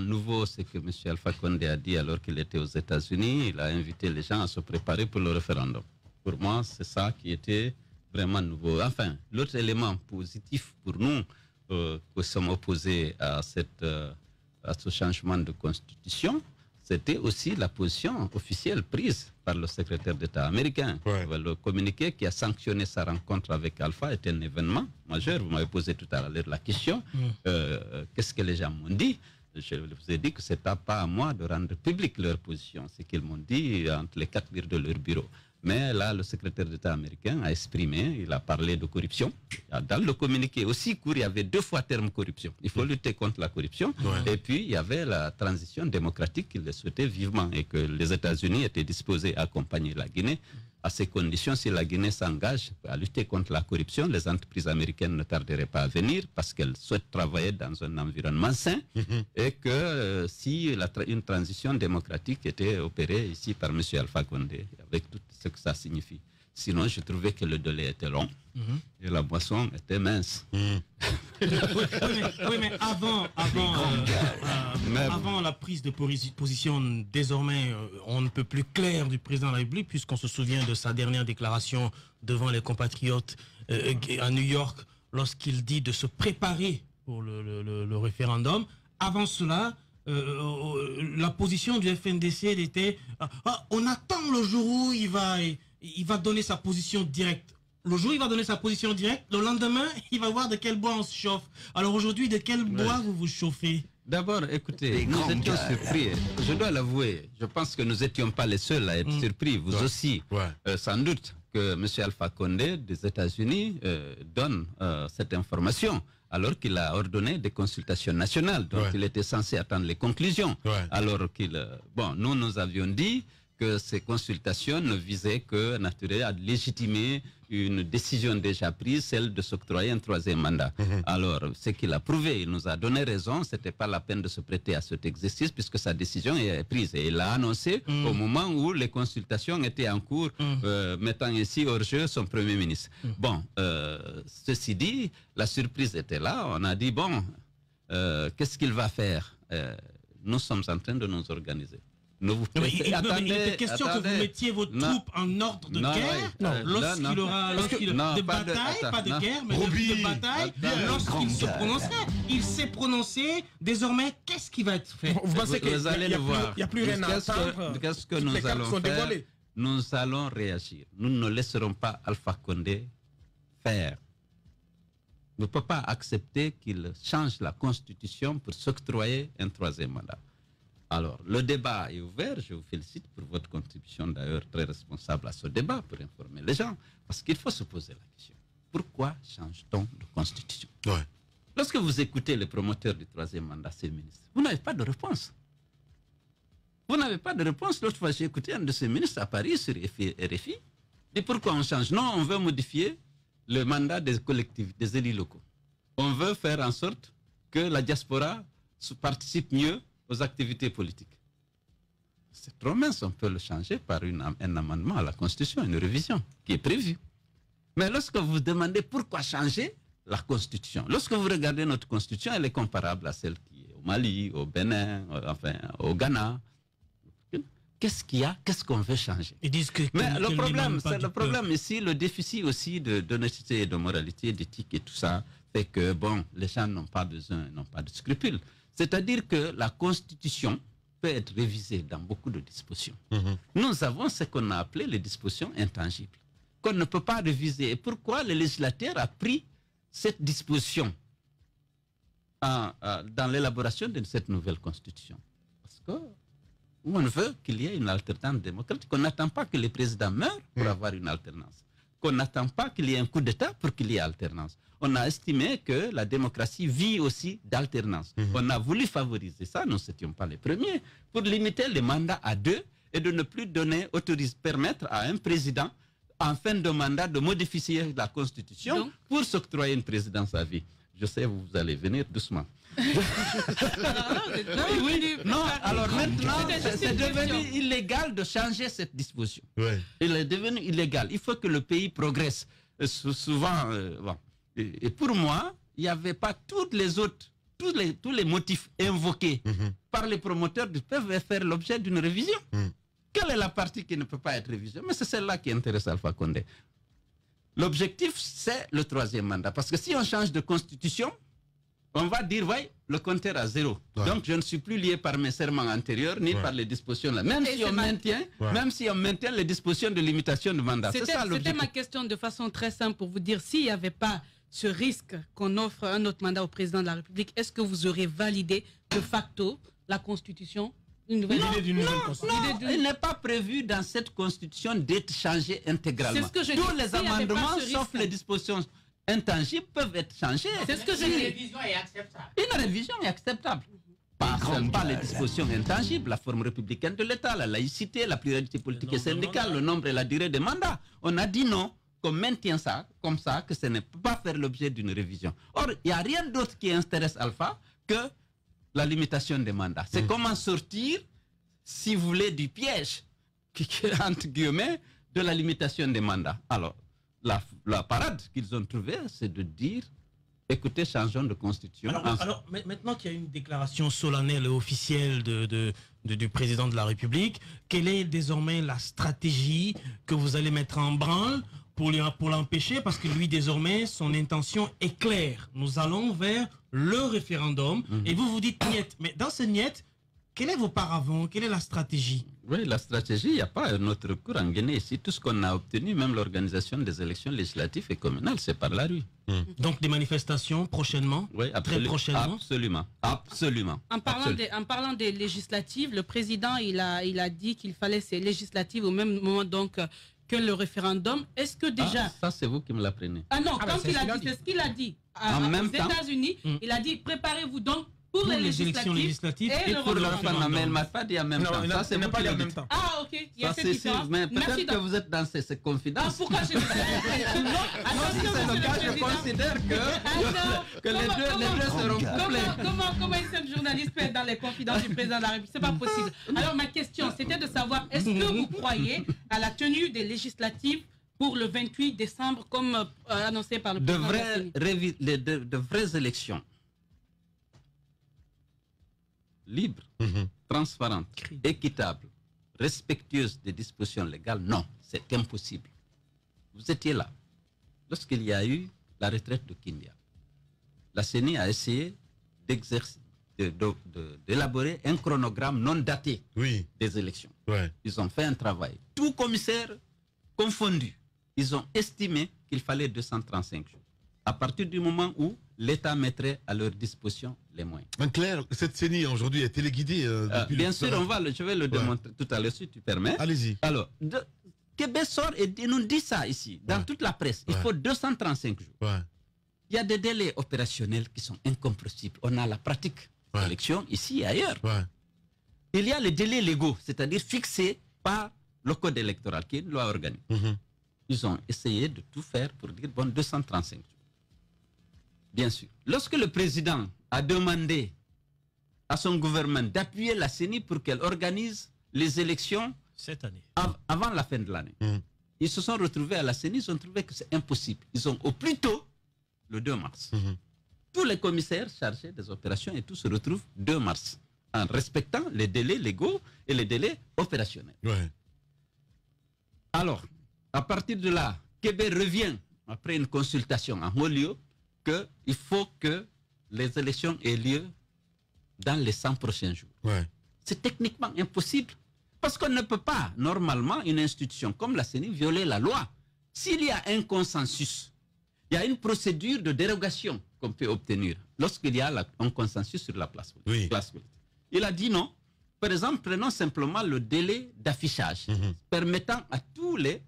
Nouveau, c'est que M. Alpha Condé a dit alors qu'il était aux États-Unis, il a invité les gens à se préparer pour le référendum. Pour moi, c'est ça qui était vraiment nouveau. Enfin, l'autre élément positif pour nous, euh, qui sommes opposés à, cette, euh, à ce changement de constitution, c'était aussi la position officielle prise par le secrétaire d'État américain. Le communiqué qui a sanctionné sa rencontre avec Alpha est un événement majeur. Vous m'avez posé tout à l'heure la question. Euh, qu'est-ce que les gens m'ont dit? Je vous ai dit que ce n'était pas à moi de rendre public leur position. C'est qu'ils m'ont dit entre les quatre murs de leur bureau. Mais là, le secrétaire d'État américain a exprimé, il a parlé de corruption. Dans le communiqué aussi court, il y avait deux fois terme corruption. Il faut lutter contre la corruption. Et puis, il y avait la transition démocratique qu'il souhaitait vivement et que les États-Unis étaient disposés à accompagner la Guinée à ces conditions, si la Guinée s'engage à lutter contre la corruption, les entreprises américaines ne tarderaient pas à venir parce qu'elles souhaitent travailler dans un environnement sain mhm. et que euh, si une transition démocratique était opérée ici par M. Alpha Condé, avec tout ce que ça signifie, Sinon, je trouvais que le délai était long mhm. et la boisson était mince. Oui, mais, avant, avant, euh, avant la prise de position, désormais, euh, on ne peut plus clair du président de la République, puisqu'on se souvient de sa dernière déclaration devant les compatriotes euh, à New York, lorsqu'il dit de se préparer pour le, référendum. Avant cela, la position du FNDC était ah, on attend le jour où il va il va donner sa position directe. Le jour il va donner sa position directe, le lendemain, il va voir de quel bois on se chauffe. Alors aujourd'hui, de quel bois vous vous chauffez? D'abord, écoutez, nous étions surpris. Je dois l'avouer. Je pense que nous n'étions pas les seuls à être mm. surpris. Vous aussi, euh, sans doute, que M. Alpha Condé des États-Unis euh, donne euh, cette information alors qu'il a ordonné des consultations nationales. Donc, il était censé attendre les conclusions. Alors qu'il... bon, nous, nous avions dit que ces consultations ne visaient que naturellement à légitimer une décision déjà prise, celle de s'octroyer un troisième mandat. Mhm. Alors, ce qu'il a prouvé, il nous a donné raison, ce n'était pas la peine de se prêter à cet exercice puisque sa décision est prise. Et il l'a annoncé mhm. au moment où les consultations étaient en cours, mhm. euh, mettant ici hors jeu son Premier ministre. Bon, euh, ceci dit, la surprise était là. On a dit, bon, euh, qu'est-ce qu'il va faire? Nous sommes en train de nous organiser il, était question que vous mettiez vos troupes en ordre de guerre lorsqu'il aura de bataille, pas de, guerre, mais de, bataille, lorsqu'il se prononcerait. Il s'est prononcé. Désormais, qu'est-ce qui va être fait? Vous pensez qu'il n'y a plus rien à attendre? Qu'est-ce que nous allons faire? Nous allons réagir. Nous ne laisserons pas Alpha Condé faire. On ne peut pas accepter qu'il change la constitution pour s'octroyer un troisième mandat. Alors, le débat est ouvert. Je vous félicite pour votre contribution, d'ailleurs, très responsable à ce débat pour informer les gens. Parce qu'il faut se poser la question. Pourquoi change-t-on de constitution? Lorsque vous écoutez les promoteurs du troisième mandat, ces ministres, vous n'avez pas de réponse. Vous n'avez pas de réponse. L'autre fois, j'ai écouté un de ces ministres à Paris sur RFI. Et pourquoi on change? Non, on veut modifier le mandat des collectifs, des élus locaux. On veut faire en sorte que la diaspora participe mieux aux activités politiques. Cette promesse, on peut le changer par un amendement à la Constitution, une révision qui est prévue. Mais lorsque vous demandez pourquoi changer la Constitution, lorsque vous regardez notre Constitution, elle est comparable à celle qui est au Mali, au Bénin, enfin au Ghana. Qu'est-ce qu'il y a? Qu'est-ce qu'on veut changer? Ils disent que, Mais le problème, c'est le problème ici, le déficit aussi d'honnêteté, de, de moralité, d'éthique et tout ça, fait que bon, les gens n'ont pas besoin, n'ont pas de scrupules. C'est-à-dire que la Constitution peut être révisée dans beaucoup de dispositions. Mhm. Nous avons ce qu'on a appelé les dispositions intangibles, qu'on ne peut pas réviser. Et pourquoi le législateur a pris cette disposition dans l'élaboration de cette nouvelle Constitution? Parce que on veut qu'il y ait une alternance démocratique. On n'attend pas que le président meure pour mhm. avoir une alternance. Qu'on n'attend pas qu'il y ait un coup d'État pour qu'il y ait alternance on a estimé que la démocratie vit aussi d'alternance. Mhm. On a voulu favoriser ça, nous n'étions pas les premiers, pour limiter les mandats à deux et de ne plus donner, autoriser, permettre à un président en fin de mandat de modifier la Constitution Donc pour s'octroyer une présidence à vie. Je sais, vous allez venir doucement. Oui, non, alors maintenant, c'est devenu illégal de changer cette disposition. Ouais. Il est devenu illégal. Il faut que le pays progresse. Euh, sou- souvent, euh, bon. Et, et pour moi, il n'y avait pas toutes les autres, tous les, tous les motifs invoqués Mhm. par les promoteurs peuvent faire l'objet d'une révision. Mhm. Quelle est la partie qui ne peut pas être révisée? Mais c'est celle-là qui intéresse Alpha Condé. L'objectif, c'est le troisième mandat. Parce que si on change de constitution, on va dire, ouais, le compteur à zéro. Ouais. Donc, je ne suis plus lié par mes serments antérieurs ni Ouais. par les dispositions là. Même Et si on ma- maintient, Ouais. même si on maintient les dispositions de limitation de mandat. C'est C'était ma question de façon très simple pour vous dire s'il n'y avait pas ce risque qu'on offre un autre mandat au président de la République, est-ce que vous aurez validé de facto la Constitution une nouvelle d'une nouvelle constitution. Non, il n'est pas prévu dans cette constitution d'être changé intégralement. C'est ce que je Tous dis. les pas amendements, sauf les dispositions intangibles, peuvent être changés. C'est ce que je dis. Une révision est acceptable. Pas seulement les dispositions intangibles, la forme républicaine de l'État, la laïcité, la pluralité politique et syndicale, le nombre et la durée des mandats. On a dit non, qu'on maintient ça comme ça, que ce ne peut pas faire l'objet d'une révision. Or, il n'y a rien d'autre qui intéresse Alpha que la limitation des mandats. C'est comment sortir, si vous voulez, du piège, entre guillemets, de la limitation des mandats. Alors, la, la parade qu'ils ont trouvée, c'est de dire, écoutez, changeons de constitution. Alors, En- alors, ma- maintenant qu'il y a une déclaration solennelle et officielle de, de- de- du président de la République, quelle est désormais la stratégie que vous allez mettre en branle pour l'empêcher Parce que lui, désormais, son intention est claire. Nous allons vers le référendum et vous vous dites niet. Mais dans ce niet, quel est vos paravents? Quelle est la stratégie? Oui, la stratégie, il n'y a pas un autre recours en Guinée. Ici, tout ce qu'on a obtenu, même l'organisation des élections législatives et communales, c'est par la rue. Donc des manifestations prochainement? Oui, Très prochainement? Absolument. Absolument. En parlant, Absolument. des, en parlant des législatives, le président il a, il a dit qu'il fallait ces législatives au même moment donc euh, que le référendum. Est-ce que déjà Ah, ça, c'est vous qui me l'apprenez. Ah non, Ah ben, quand il ce a qu'il a dit, dit. c'est ce qu'il a dit. À- En aux même temps. États-Unis, Mm. il a dit préparez-vous donc pour, Pour les, les élections législatives et, Et le pour le référendum. mais elle m'a pas dit en même Non, temps. Ça, c'est vous pas qui dit en même temps. Ah, ok, il y a Ça, cette c'est sûr, différence. mais Merci peut-être que vous êtes dans ces, ces Ah, confidences. pourquoi je non, Non, si c'est le cas, je considère que, Attends, que les comment- deux, les comment- deux seront Comment, couplés. comment, comment une journaliste peut être dans les confidences du président de la République? C'est pas possible. Alors, ma question, c'était de savoir est-ce que vous croyez à la tenue des législatives pour le 28 décembre, comme euh, annoncé par le de président vraies, de, de vraies élections? Libres, Mhm. transparentes, équitables, respectueuses des dispositions légales, non, c'est impossible. Vous étiez là lorsqu'il y a eu la retraite de Kindia. La CENI a essayé d'exercer, de- de- de- d'élaborer un chronogramme non daté Oui, des élections. ouais. Ils ont fait un travail. Tout commissaire confondu, ils ont estimé qu'il fallait 235 jours. À partir du moment où l'État mettrait à leur disposition les moyens. En clair, cette CENI aujourd'hui est téléguidée. euh, Euh, bien le- sûr, on va le- je vais le démontrer tout à l'heure si tu permets. Allez-y. Alors, de- Québec sort et nous dit ça ici, dans Ouais. toute la presse. Il Ouais. faut 235 jours. Ouais. Il y a des délais opérationnels qui sont incompressibles. On a la pratique Ouais. d'élection ici et ailleurs. Ouais. Il y a les délais légaux, c'est-à-dire fixés par le code électoral, qui est une loi organique. Mhm. Ils ont essayé de tout faire pour dire, bon, 235 jours. Bien sûr. Lorsque le président a demandé à son gouvernement d'appuyer la CENI pour qu'elle organise les élections cette année. av- avant la fin de l'année, Mhm. ils se sont retrouvés à la CENI, ils ont trouvé que c'est impossible. Ils ont au plus tôt le 2 mars. Mhm. Tous les commissaires chargés des opérations et tout se retrouvent 2 mars, en respectant les délais légaux et les délais opérationnels. Ouais. Alors, à partir de là, Québec revient, après une consultation en haut lieu, qu'il faut que les élections aient lieu dans les 100 prochains jours. Ouais. C'est techniquement impossible. Parce qu'on ne peut pas, normalement, une institution comme la CENI, violer la loi. S'il y a un consensus, il y a une procédure de dérogation qu'on peut obtenir lorsqu'il y a la- un consensus sur la place. Oui. place politique. Il a dit non. Par exemple, prenons simplement le délai d'affichage Mhm. permettant à tous les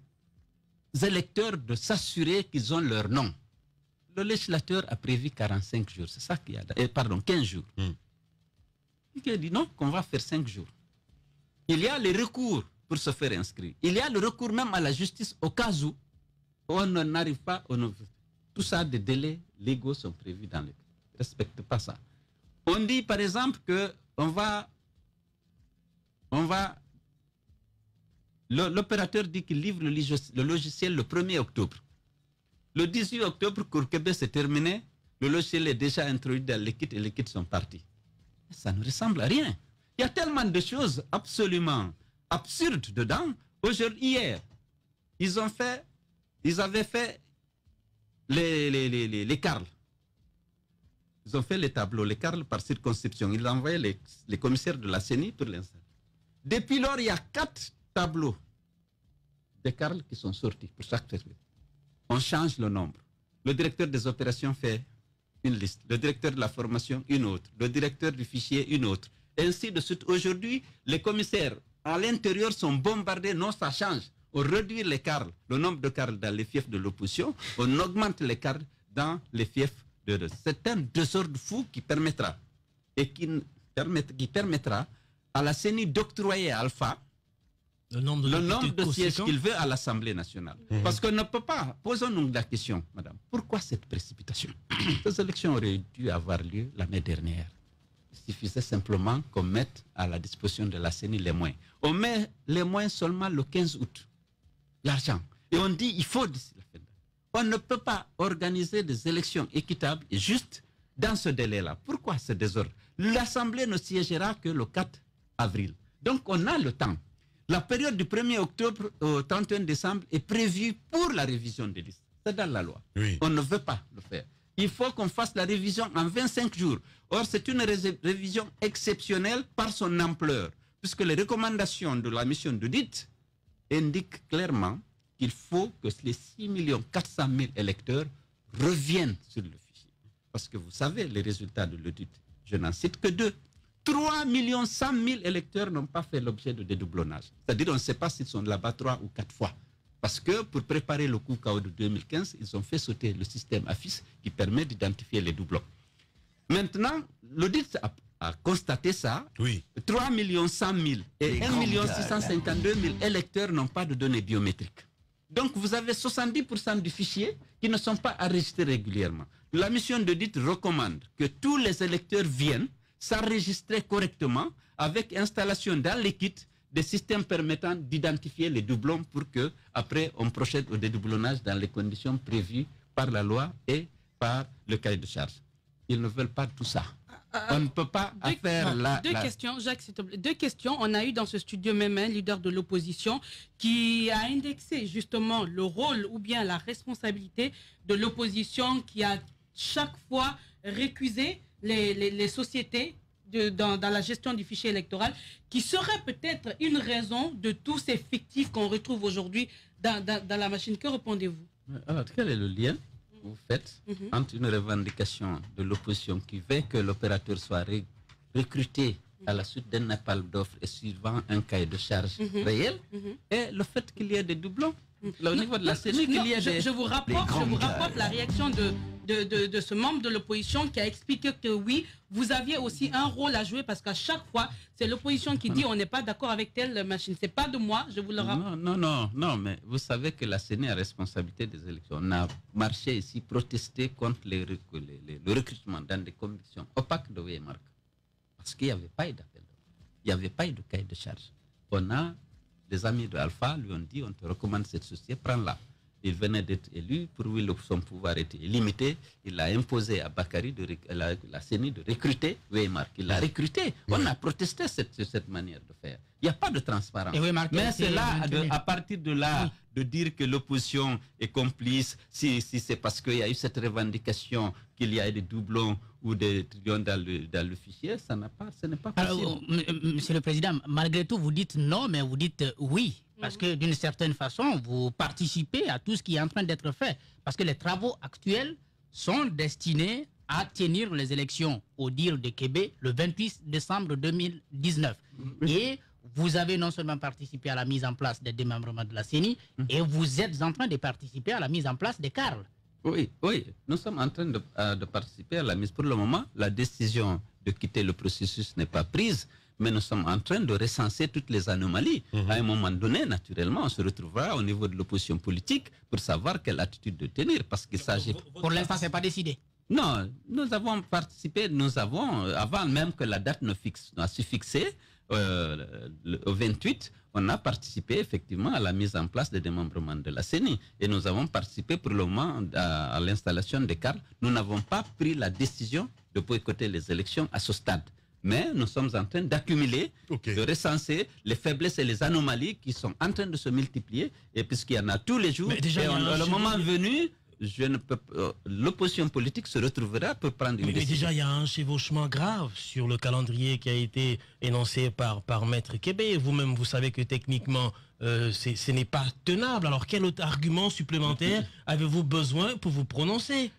électeurs de s'assurer qu'ils ont leur nom. Le législateur a prévu 45 jours. C'est ça qu'il y a. eh, pardon, 15 jours. Mm. Il a dit non, qu'on va faire 5 jours. Il y a les recours pour se faire inscrire. Il y a le recours même à la justice au cas où on n'arrive pas. On ne... Tout ça, des délais légaux sont prévus dans le. Ne respecte pas ça. On dit par exemple que on va, on va. L'opérateur dit qu'il livre le, le logiciel le 1er octobre. Le 18 octobre, pour Québec c'est terminé, le logiciel est déjà introduit dans l'équipe et les kits sont partis. Ça ne ressemble à rien. Il y a tellement de choses absolument absurdes dedans. Aujourd'hui, hier, ils ont fait, ils avaient fait les, les, les, les, carles. Ils ont fait les tableaux, les carles par circonscription. Ils ont envoyé les, les commissaires de la CENI pour l'instant. Depuis lors, il y a quatre tableaux de carles qui sont sortis pour chaque service. On change le nombre. Le directeur des opérations fait une liste. Le directeur de la formation, une autre. Le directeur du fichier, une autre. Ainsi de suite. Aujourd'hui, les commissaires à l'intérieur sont bombardés. Non, ça change. On réduit les carles, le nombre de carles dans les fiefs de l'opposition. On augmente les carles dans les fiefs de... C'est un désordre fou qui permettra et qui, qui permettra à la CENI d'octroyer Alpha le nombre de, sièges qu'il veut à l'Assemblée nationale. Mhm. Parce qu'on ne peut pas. Posons-nous la question, madame. Pourquoi cette précipitation? Ces élections auraient dû avoir lieu l'année dernière. Il suffisait simplement qu'on mette à la disposition de la CENI les moyens. On met les moyens seulement le 15 août. L'argent. Et on dit il faut d'ici la fin On ne peut pas organiser des élections équitables et justes dans ce délai-là. Pourquoi ce désordre? L'Assemblée ne siégera que le 4 avril. Donc on a le temps. La période du 1er octobre au 31 décembre est prévue pour la révision des listes. C'est dans la loi. On ne veut pas le faire. Il faut qu'on fasse la révision en 25 jours. Or, c'est une révision exceptionnelle par son ampleur, puisque les recommandations de la mission d'audit indiquent clairement qu'il faut que les 6 400 000 électeurs reviennent sur le fichier. Parce que vous savez les résultats de l'audit. Je n'en cite que deux. 3 100 000 électeurs n'ont pas fait l'objet de dédoublonnage. C'est-à-dire on ne sait pas s'ils sont là-bas trois ou quatre fois. Parce que pour préparer le coup KO de 2015, ils ont fait sauter le système AFIS qui permet d'identifier les doublons. Maintenant, l'audit a, a, constaté ça. Oui. 3 100 000 et 1 652 000 électeurs n'ont pas de données biométriques. Donc vous avez 70% du fichier qui ne sont pas enregistrés régulièrement. La mission d'audit recommande que tous les électeurs viennent s'enregistrer correctement avec installation dans les kits des systèmes permettant d'identifier les doublons pour que après on procède au dédoublonnage dans les conditions prévues par la loi et par le cahier de charge. Ils ne veulent pas tout ça. on ne peut pas faire la... Deux questions, Jacques, Deux questions. On a eu dans ce studio même un leader de l'opposition qui a indexé justement le rôle ou bien la responsabilité de l'opposition qui a chaque fois récusé les, sociétés dans, la gestion du fichier électoral, qui serait peut-être une raison de tous ces fictifs qu'on retrouve aujourd'hui dans, la machine. Que répondez-vous? Alors, quel est le lien que vous faites mhm. entre une revendication de l'opposition qui veut que l'opérateur soit recruté à la suite d'un appel d'offres et suivant un cahier de charge mhm. réel mhm. et le fait qu'il y ait des doublons? Au niveau de la CENI, qu'il y a des... Je vous rapporte, je vous rapporte la réaction de, de, de, ce membre de l'opposition qui a expliqué que oui, vous aviez aussi un rôle à jouer parce qu'à chaque fois, c'est l'opposition qui dit on n'est pas d'accord avec telle machine. C'est pas de moi, je vous le rappelle. Non, non, non, non, mais vous savez que la CENI a responsabilité des élections. On a marché ici, protesté contre les, le recrutement dans des commissions opaques de Weimar. Parce qu'il n'y avait pas d'appel. Il n'y avait pas de cahier de charge. On a des amis de Alpha lui ont dit on te recommande cette société, prends-la. Il venait d'être élu, pour lui son pouvoir était limité. Il a imposé à Bakary, de, la, la CENI, de recruter Weimar. Il l'a recruté. On a protesté cette, cette manière de faire. Il n'y a pas de transparence. Mais c'est là, à partir de là, de dire que l'opposition est complice, si, si c'est parce qu'il y a eu cette revendication qu'il y a des doublons ou des trillions dans le, dans le fichier, ça n'a pas, ce n'est pas possible. monsieur le Président, malgré tout, vous dites non, mais vous dites oui. Parce que d'une certaine façon, vous participez à tout ce qui est en train d'être fait. Parce que les travaux actuels sont destinés à tenir les élections au deal de Québec le 28 décembre 2019. Et vous avez non seulement participé à la mise en place des démembrements de la CENI, hum. et vous êtes en train de participer à la mise en place des CARL. Oui, oui, nous sommes en train de, euh, de participer à la mise. Pour le moment, la décision de quitter le processus n'est pas prise, mais nous sommes en train de recenser toutes les anomalies. Mhm. À un moment donné, naturellement, on se retrouvera au niveau de l'opposition politique pour savoir quelle attitude de tenir, parce qu'il s'agit... Pour l'instant, c'est pas décidé. Non, nous avons participé, nous avons, avant même que la date ne, fixe, ne se fixée, euh, le, au 28, on a participé effectivement à la mise en place des démembrements de la CENI. Et nous avons participé pour le moment à, à l'installation des cartes. Nous n'avons pas pris la décision de boycotter les élections à ce stade. Mais nous sommes en train d'accumuler, de recenser les faiblesses et les anomalies qui sont en train de se multiplier. Et puisqu'il y en a tous les jours, Mais déjà, et on- le moment venu, je ne peux, euh, l'opposition politique se retrouvera pour prendre une Mais, mais décision. déjà, il y a un chevauchement grave sur le calendrier qui a été énoncé par, par Maître Québec. Vous-même, vous savez que techniquement, euh, ce n'est pas tenable. Alors, quel autre argument supplémentaire avez-vous besoin pour vous prononcer?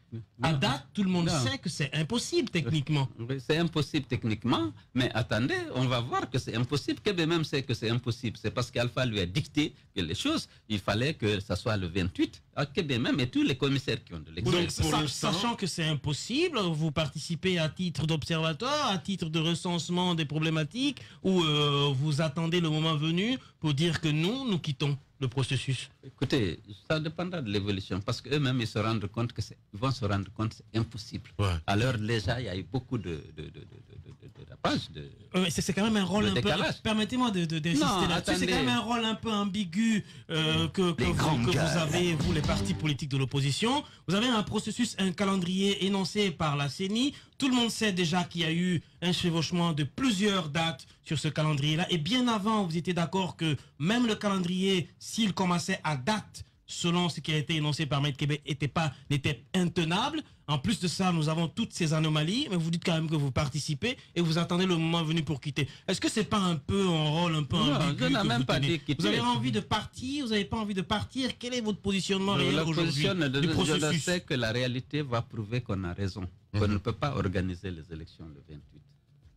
À date, tout le monde Non. sait que c'est impossible techniquement. C'est impossible techniquement, mais attendez, on va voir que c'est impossible. Kébé même sait que c'est impossible. C'est parce qu'Alpha lui a dicté que les choses, il fallait que ça soit le 28. À Kébé même et tous les commissaires qui ont de Donc, l'expérience. pour Sa- l'instant- sachant que c'est impossible, vous participez à titre d'observatoire, à titre de recensement des problématiques, ou euh, vous attendez le moment venu pour dire que nous, nous quittons? Le processus. Écoutez, ça dépendra de l'évolution parce qu'eux-mêmes, ils se rendent compte que c'est, ils vont se rendre compte que c'est impossible. Ouais. Alors déjà, il y a eu beaucoup de, de, de, de, de, de, de tapage, de- c'est quand même un rôle Le un peu. Permettez-moi de, de- d'insister là-dessus. C'est quand même un rôle un peu ambigu euh, que, que vous, que vous avez, vous, les partis politiques de l'opposition. Vous avez un processus, un calendrier énoncé par la CENI. Tout le monde sait déjà qu'il y a eu un chevauchement de plusieurs dates sur ce calendrier-là. Et bien avant, vous étiez d'accord que même le calendrier, s'il commençait à date, selon ce qui a été énoncé par Maître Québec, était pas, n'était intenable. En plus de ça, nous avons toutes ces anomalies, mais vous dites quand même que vous participez et vous attendez le moment venu pour quitter. Est-ce que c'est pas un peu un rôle un peu Non, ambigu je que même vous pas dit. Vous avez envie de partir, vous n'avez pas envie de partir. Quel est votre positionnement réel aujourd'hui de- du je processus sais que la réalité va prouver qu'on a raison, qu'on ne peut pas organiser les élections le 28.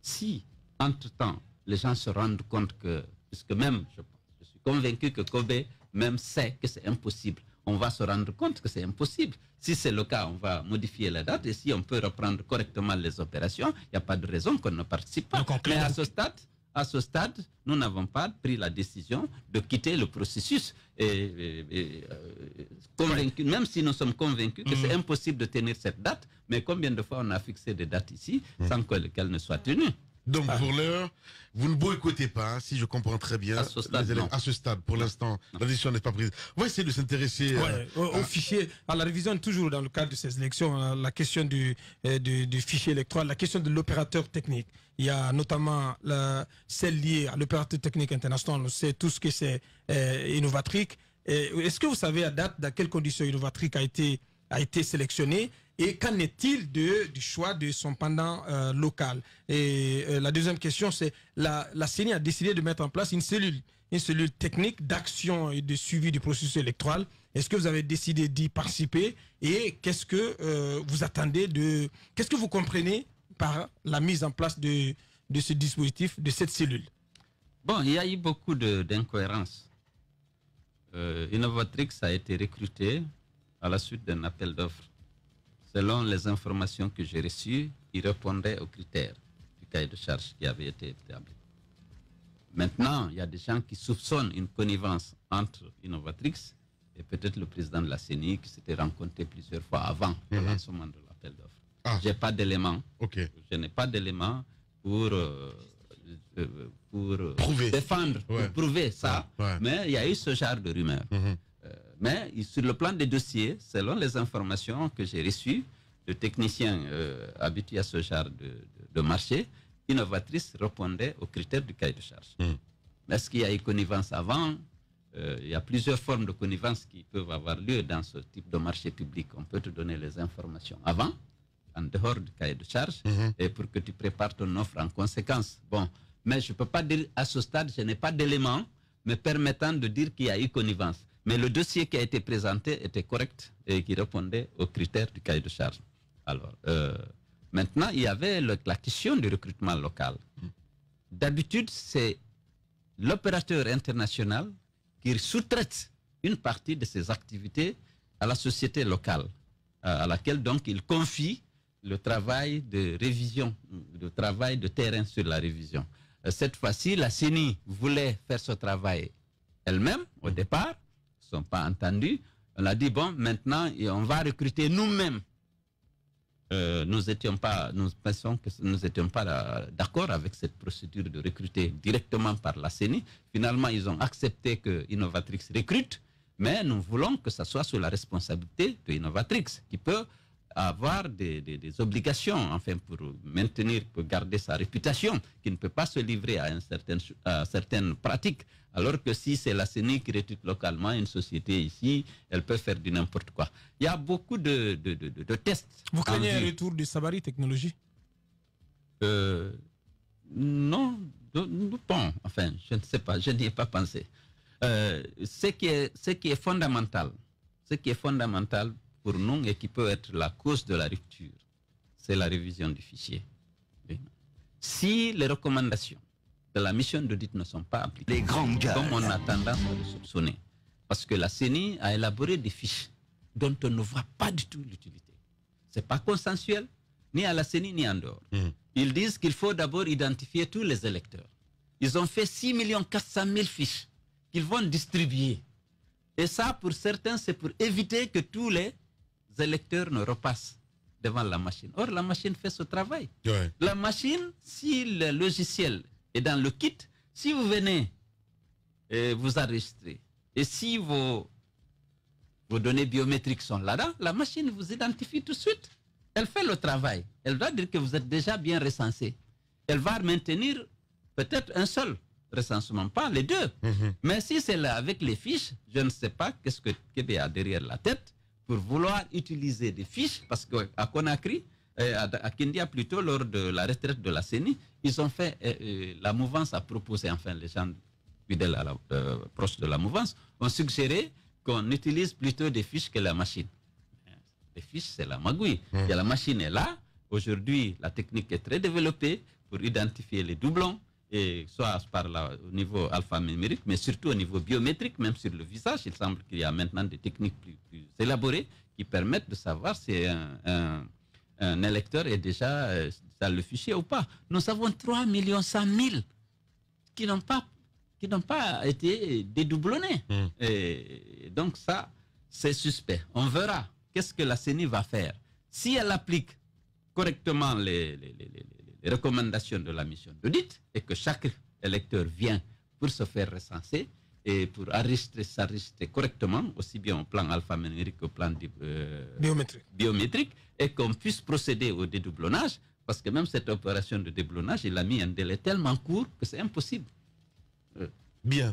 Si, entre-temps, les gens se rendent compte que, puisque même, je, je suis convaincu que Kobe même sait que c'est impossible, on va se rendre compte que c'est impossible. Si c'est le cas, on va modifier la date et si on peut reprendre correctement les opérations, il n'y a pas de raison qu'on ne participe pas. Donc, Mais à ce stade, à ce stade, nous n'avons pas pris la décision de quitter le processus. Et, et- et, euh, convaincu, Même si nous sommes convaincus que c'est impossible de tenir cette date, mais combien de fois on a fixé des dates ici sans que- qu'elles ne soient tenues Donc, pour l'heure, vous ne boycottez pas, hein, si je comprends très bien. À ce stade, les élèves. non. À ce stade, pour l'instant, la décision n'est pas prise. On va essayer de s'intéresser. euh, au, au fichier, à la révision, toujours dans le cadre de ces élections, hein, la question du, euh, du, du fichier électoral, la question de l'opérateur technique. Il y a notamment la, celle liée à l'opérateur technique international. On sait tous que c'est euh, Innovatric. Est-ce que vous savez à date dans quelles conditions Innovatric a été, a été sélectionné? Et qu'en est-il du choix de son pendant euh, local? Et euh, la deuxième question, c'est la, la CENI a décidé de mettre en place une cellule, une cellule technique d'action et de suivi du processus électoral. Est-ce que vous avez décidé d'y participer? Et qu'est-ce que euh, vous attendez de, qu'est-ce que vous comprenez par la mise en place de, ce dispositif, de cette cellule? Bon, il y a eu beaucoup d'incohérences. Innovatrix a été recruté à la suite d'un appel d'offres. Selon les informations que j'ai reçues, il répondait aux critères du cahier de charge qui avait été établi. Maintenant, il y a des gens qui soupçonnent une connivence entre Innovatrix et peut-être le président de la CENI qui s'était rencontré plusieurs fois avant le lancement de l'appel d'offres. Ah. J'ai pas d'éléments Ok. je n'ai pas d'éléments pour, euh, euh, pour euh, Prouver. défendre, Ouais. pour prouver ça. Ouais. Mais il y a eu ce genre de rumeurs. Mhm. Mais sur le plan des dossiers, selon les informations que j'ai reçues de techniciens euh, habitués à ce genre de, de- de marché, Innovatrice répondait aux critères du cahier de charge. Mhm. Est-ce qu'il y a eu connivence avant? Euh, Il y a plusieurs formes de connivence qui peuvent avoir lieu dans ce type de marché public. On peut te donner les informations avant, en dehors du cahier de charge, Mhm. et pour que tu prépares ton offre en conséquence. Bon, mais je ne peux pas dire, à ce stade, je n'ai pas d'éléments me permettant de dire qu'il y a eu connivence. Mais le dossier qui a été présenté était correct et qui répondait aux critères du cahier de charge. Alors, euh, maintenant, il y avait la question du recrutement local. D'habitude, c'est l'opérateur international qui sous-traite une partie de ses activités à la société locale, à à laquelle donc il confie le travail de révision, le travail de terrain sur la révision. Euh, Cette fois-ci, la CENI voulait faire ce travail elle-même au départ. Sont pas entendus. On a dit, bon, maintenant, on va recruter nous-mêmes. Euh, nous étions pas, nous pensons que nous n'étions pas d'accord avec cette procédure de recruter directement par la CENI. Finalement, ils ont accepté que Innovatrix recrute, mais nous voulons que ça soit sous la responsabilité de Innovatrix, qui peut avoir des, des- des obligations, enfin, pour maintenir, pour garder sa réputation, qui ne peut pas se livrer à, une certaine, à certaines pratiques. Alors que si c'est la CENI qui recrute localement une société ici, elle peut faire du n'importe quoi. Il y a beaucoup de, de- de- de- de tests. Vous craignez un retour de Sabari Technologies Euh, non, bon, enfin, je ne sais pas, je n'y ai pas pensé. Euh, ce, qui est, ce qui est fondamental, ce qui est fondamental pour nous et qui peut être la cause de la rupture, c'est la révision du fichier. Oui. Si les recommandations de la mission d'audit ne sont pas appliquées, Les grandes comme on a tendance à le soupçonner, parce que la CENI a élaboré des fiches dont on ne voit pas du tout l'utilité. Ce n'est pas consensuel, ni à la CENI, ni en dehors. Ils disent qu'il faut d'abord identifier tous les électeurs. Ils ont fait 6 400 000 fiches qu'ils vont distribuer. Et ça, pour certains, c'est pour éviter que tous les électeurs ne repassent devant la machine. Or, la machine fait ce travail. Ouais. La machine, si le logiciel est dans le kit, si vous venez et vous enregistrez, et si vos, vos données biométriques sont là-dedans, la machine vous identifie tout de suite. Elle fait le travail. Elle doit dire que vous êtes déjà bien recensé. Elle va maintenir peut-être un seul recensement, pas les deux. Mais si c'est là avec les fiches, je ne sais pas qu'est-ce que Québec a derrière la tête pour vouloir utiliser des fiches, parce qu'à Conakry, euh, à, Kindia plutôt, lors de la retraite de la CENI, ils ont fait, euh, euh, la mouvance a proposé, enfin les gens fidèles à la, euh, proches de la mouvance, ont suggéré qu'on utilise plutôt des fiches que la machine. Les fiches, c'est la magouille. A la machine est là. Aujourd'hui, la technique est très développée pour identifier les doublons, et soit par la, au niveau alphanumérique, mais surtout au niveau biométrique, même sur le visage. Il semble qu'il y a maintenant des techniques plus, plus élaborées qui permettent de savoir si un, un- un électeur est déjà euh, dans le fichier ou pas. Nous avons 3 100 000 qui n'ont pas, qui n'ont pas été dédoublonnés. Et donc ça, c'est suspect. On verra qu'est-ce que la CENI va faire. Si elle applique correctement les, les- les- les- les recommandations de la mission d'audit et que chaque électeur vient pour se faire recenser et pour enregistrer, s'enregistrer correctement, aussi bien au plan alphanumérique qu'au plan euh, Biométrique. biométrique, et qu'on puisse procéder au dédoublonnage, parce que même cette opération de dédoublonnage, il a mis un délai tellement court que c'est impossible. Bien.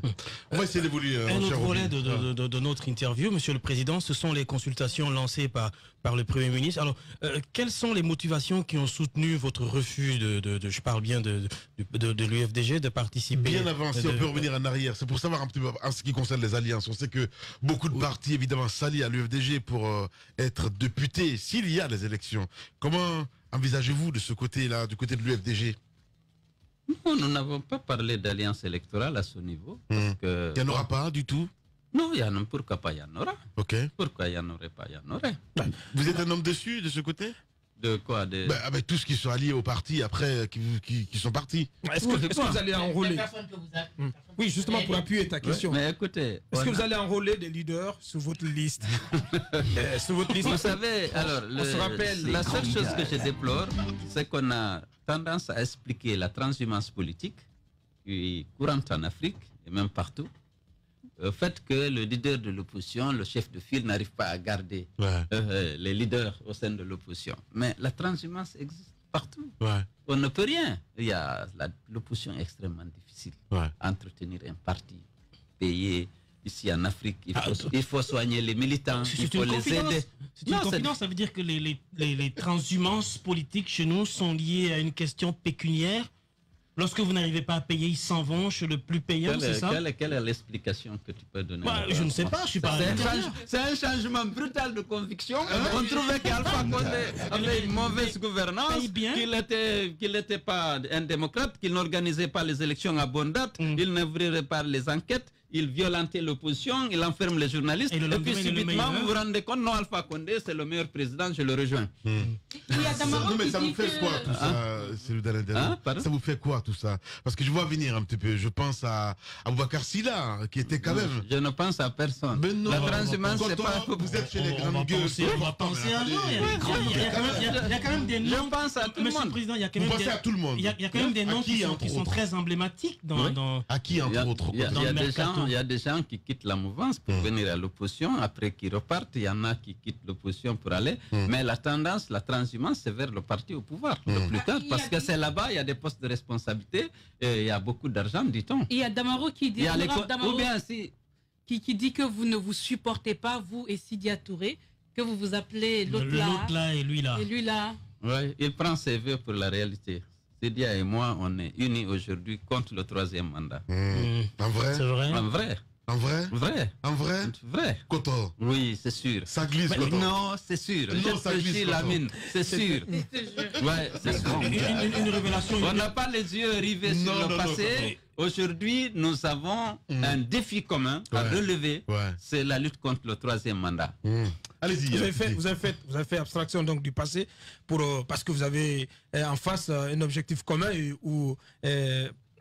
On va essayer d'évoluer. euh, Un mon autre volet Obi. de, de- de- de- de notre interview, Monsieur le Président, ce sont les consultations lancées par, par le Premier ministre. Alors, euh, quelles sont les motivations qui ont soutenu votre refus de, je parle bien de, l'UFDG, de participer Bien avant, si on peut revenir en arrière, c'est pour savoir un petit peu en ce qui concerne les alliances. On sait que beaucoup de partis, évidemment, s'allient à l'UFDG pour euh, être députés s'il y a des élections. Comment envisagez-vous de ce côté-là, du côté de l'UFDG Non, nous n'avons pas parlé d'alliance électorale à ce niveau. Parce que, Il n'y en aura pas du tout Non, il y en a, pourquoi pas il y en aura Ok. Pourquoi il n'y en aurait pas Il y en aurait. Vous êtes un homme dessus de ce côté? De quoi de... Ben, Avec tous qui sont alliés au parti après, euh, qui, qui- qui sont partis. Est-ce que, vous allez enrôler Hmm. Oui, justement pour appuyer ta question. Mais écoutez, Est-ce que vous allez enrôler des leaders sur votre liste Euh, Sur votre liste Vous savez, alors, on le- se rappelle la seule chose que je déplore, c'est qu'on a tendance à expliquer la transhumance politique qui est courante en Afrique et même partout. Le fait que le leader de l'opposition, le chef de file, n'arrive pas à garder euh, les leaders au sein de l'opposition. Mais la transhumance existe partout. On ne peut rien. Il y a l'opposition est extrêmement difficile. Entretenir un parti, payer. Ici en Afrique, il faut, il faut soigner les militants, il faut une les confidence. aider. C'est une confidence, ça veut dire que les, les, les, les transhumances politiques chez nous sont liées à une question pécuniaire. Lorsque vous n'arrivez pas à payer, ils s'en vont chez le plus payant, Quelle, c'est est- ça? quelle est- quelle est l'explication que tu peux donner? Bah, je ne sais pas, je suis pas C'est un, changement brutal de conviction. On trouvait qu'Alpha Condé avait une mauvaise gouvernance, qu'il n'était qu'il pas un démocrate, qu'il n'organisait pas les élections à bonne date, il n'ouvrirait pas les enquêtes, il violentait l'opposition, il enferme les journalistes. Et Et, le lendemain, puis subitement, vous vous rendez compte, non, Alpha Condé, c'est le meilleur président, je le rejoins. Il y a Damaro Non, mais qui ça vous fait que- quoi tout ça, Dalein Diallo Hein, Ça vous fait quoi tout ça? Parce que je vois venir un petit peu. Je pense à Aboubacar Silla, qui était quand même. Je ne pense à personne. Mais non, la transhumance, c'est pas. on- vous êtes chez les grandes gueules. on va penser à un jour. Il y a- quand même- des Je noms. pense à tout le monde. Président, il y a quand Vous même pensez des- à tout le monde. Il y a, il y a quand même des À noms qui, sont, très emblématiques dans. À qui, entre autres il y a- des. Gens, il y a des gens qui quittent la mouvance pour venir à l'opposition, après qui repartent. Il y en a qui quittent l'opposition pour aller. Mais la tendance, la transhumance, c'est vers le parti au pouvoir, le plus tard. Parce que c'est là-bas, il y a des postes de responsabilité et il y a beaucoup d'argent, dit-on. Il y a Damaro qui dit, Il y a les honorable co- Damaro Ou bien si. qui, qui dit que vous ne vous supportez pas, vous et Sidia Touré, que vous vous appelez l'autre là, L'autre là et lui là. et lui là. Ouais, il prend ses vœux pour la réalité. Sédia et moi, on est unis aujourd'hui contre le troisième mandat. Mmh. Mmh. En vrai? C'est vrai? En vrai, En vrai? Vrai, En vrai? Vrai. Oui, c'est sûr. Ça glisse, Mais non, c'est sûr. Non, ça glisse, la mine, c'est sûr. Ouais, c'est sûr. Une, une- une révélation. On n'a pas les yeux rivés Non, sur non, le non, passé. Aujourd'hui, nous avons un défi commun à Ouais. relever. Ouais. C'est la lutte contre le troisième mandat. Mmh. Allez-y. Vous avez, euh, fait, vous, avez fait, vous avez fait abstraction donc du passé pour, euh, parce que vous avez euh, en face un objectif commun ou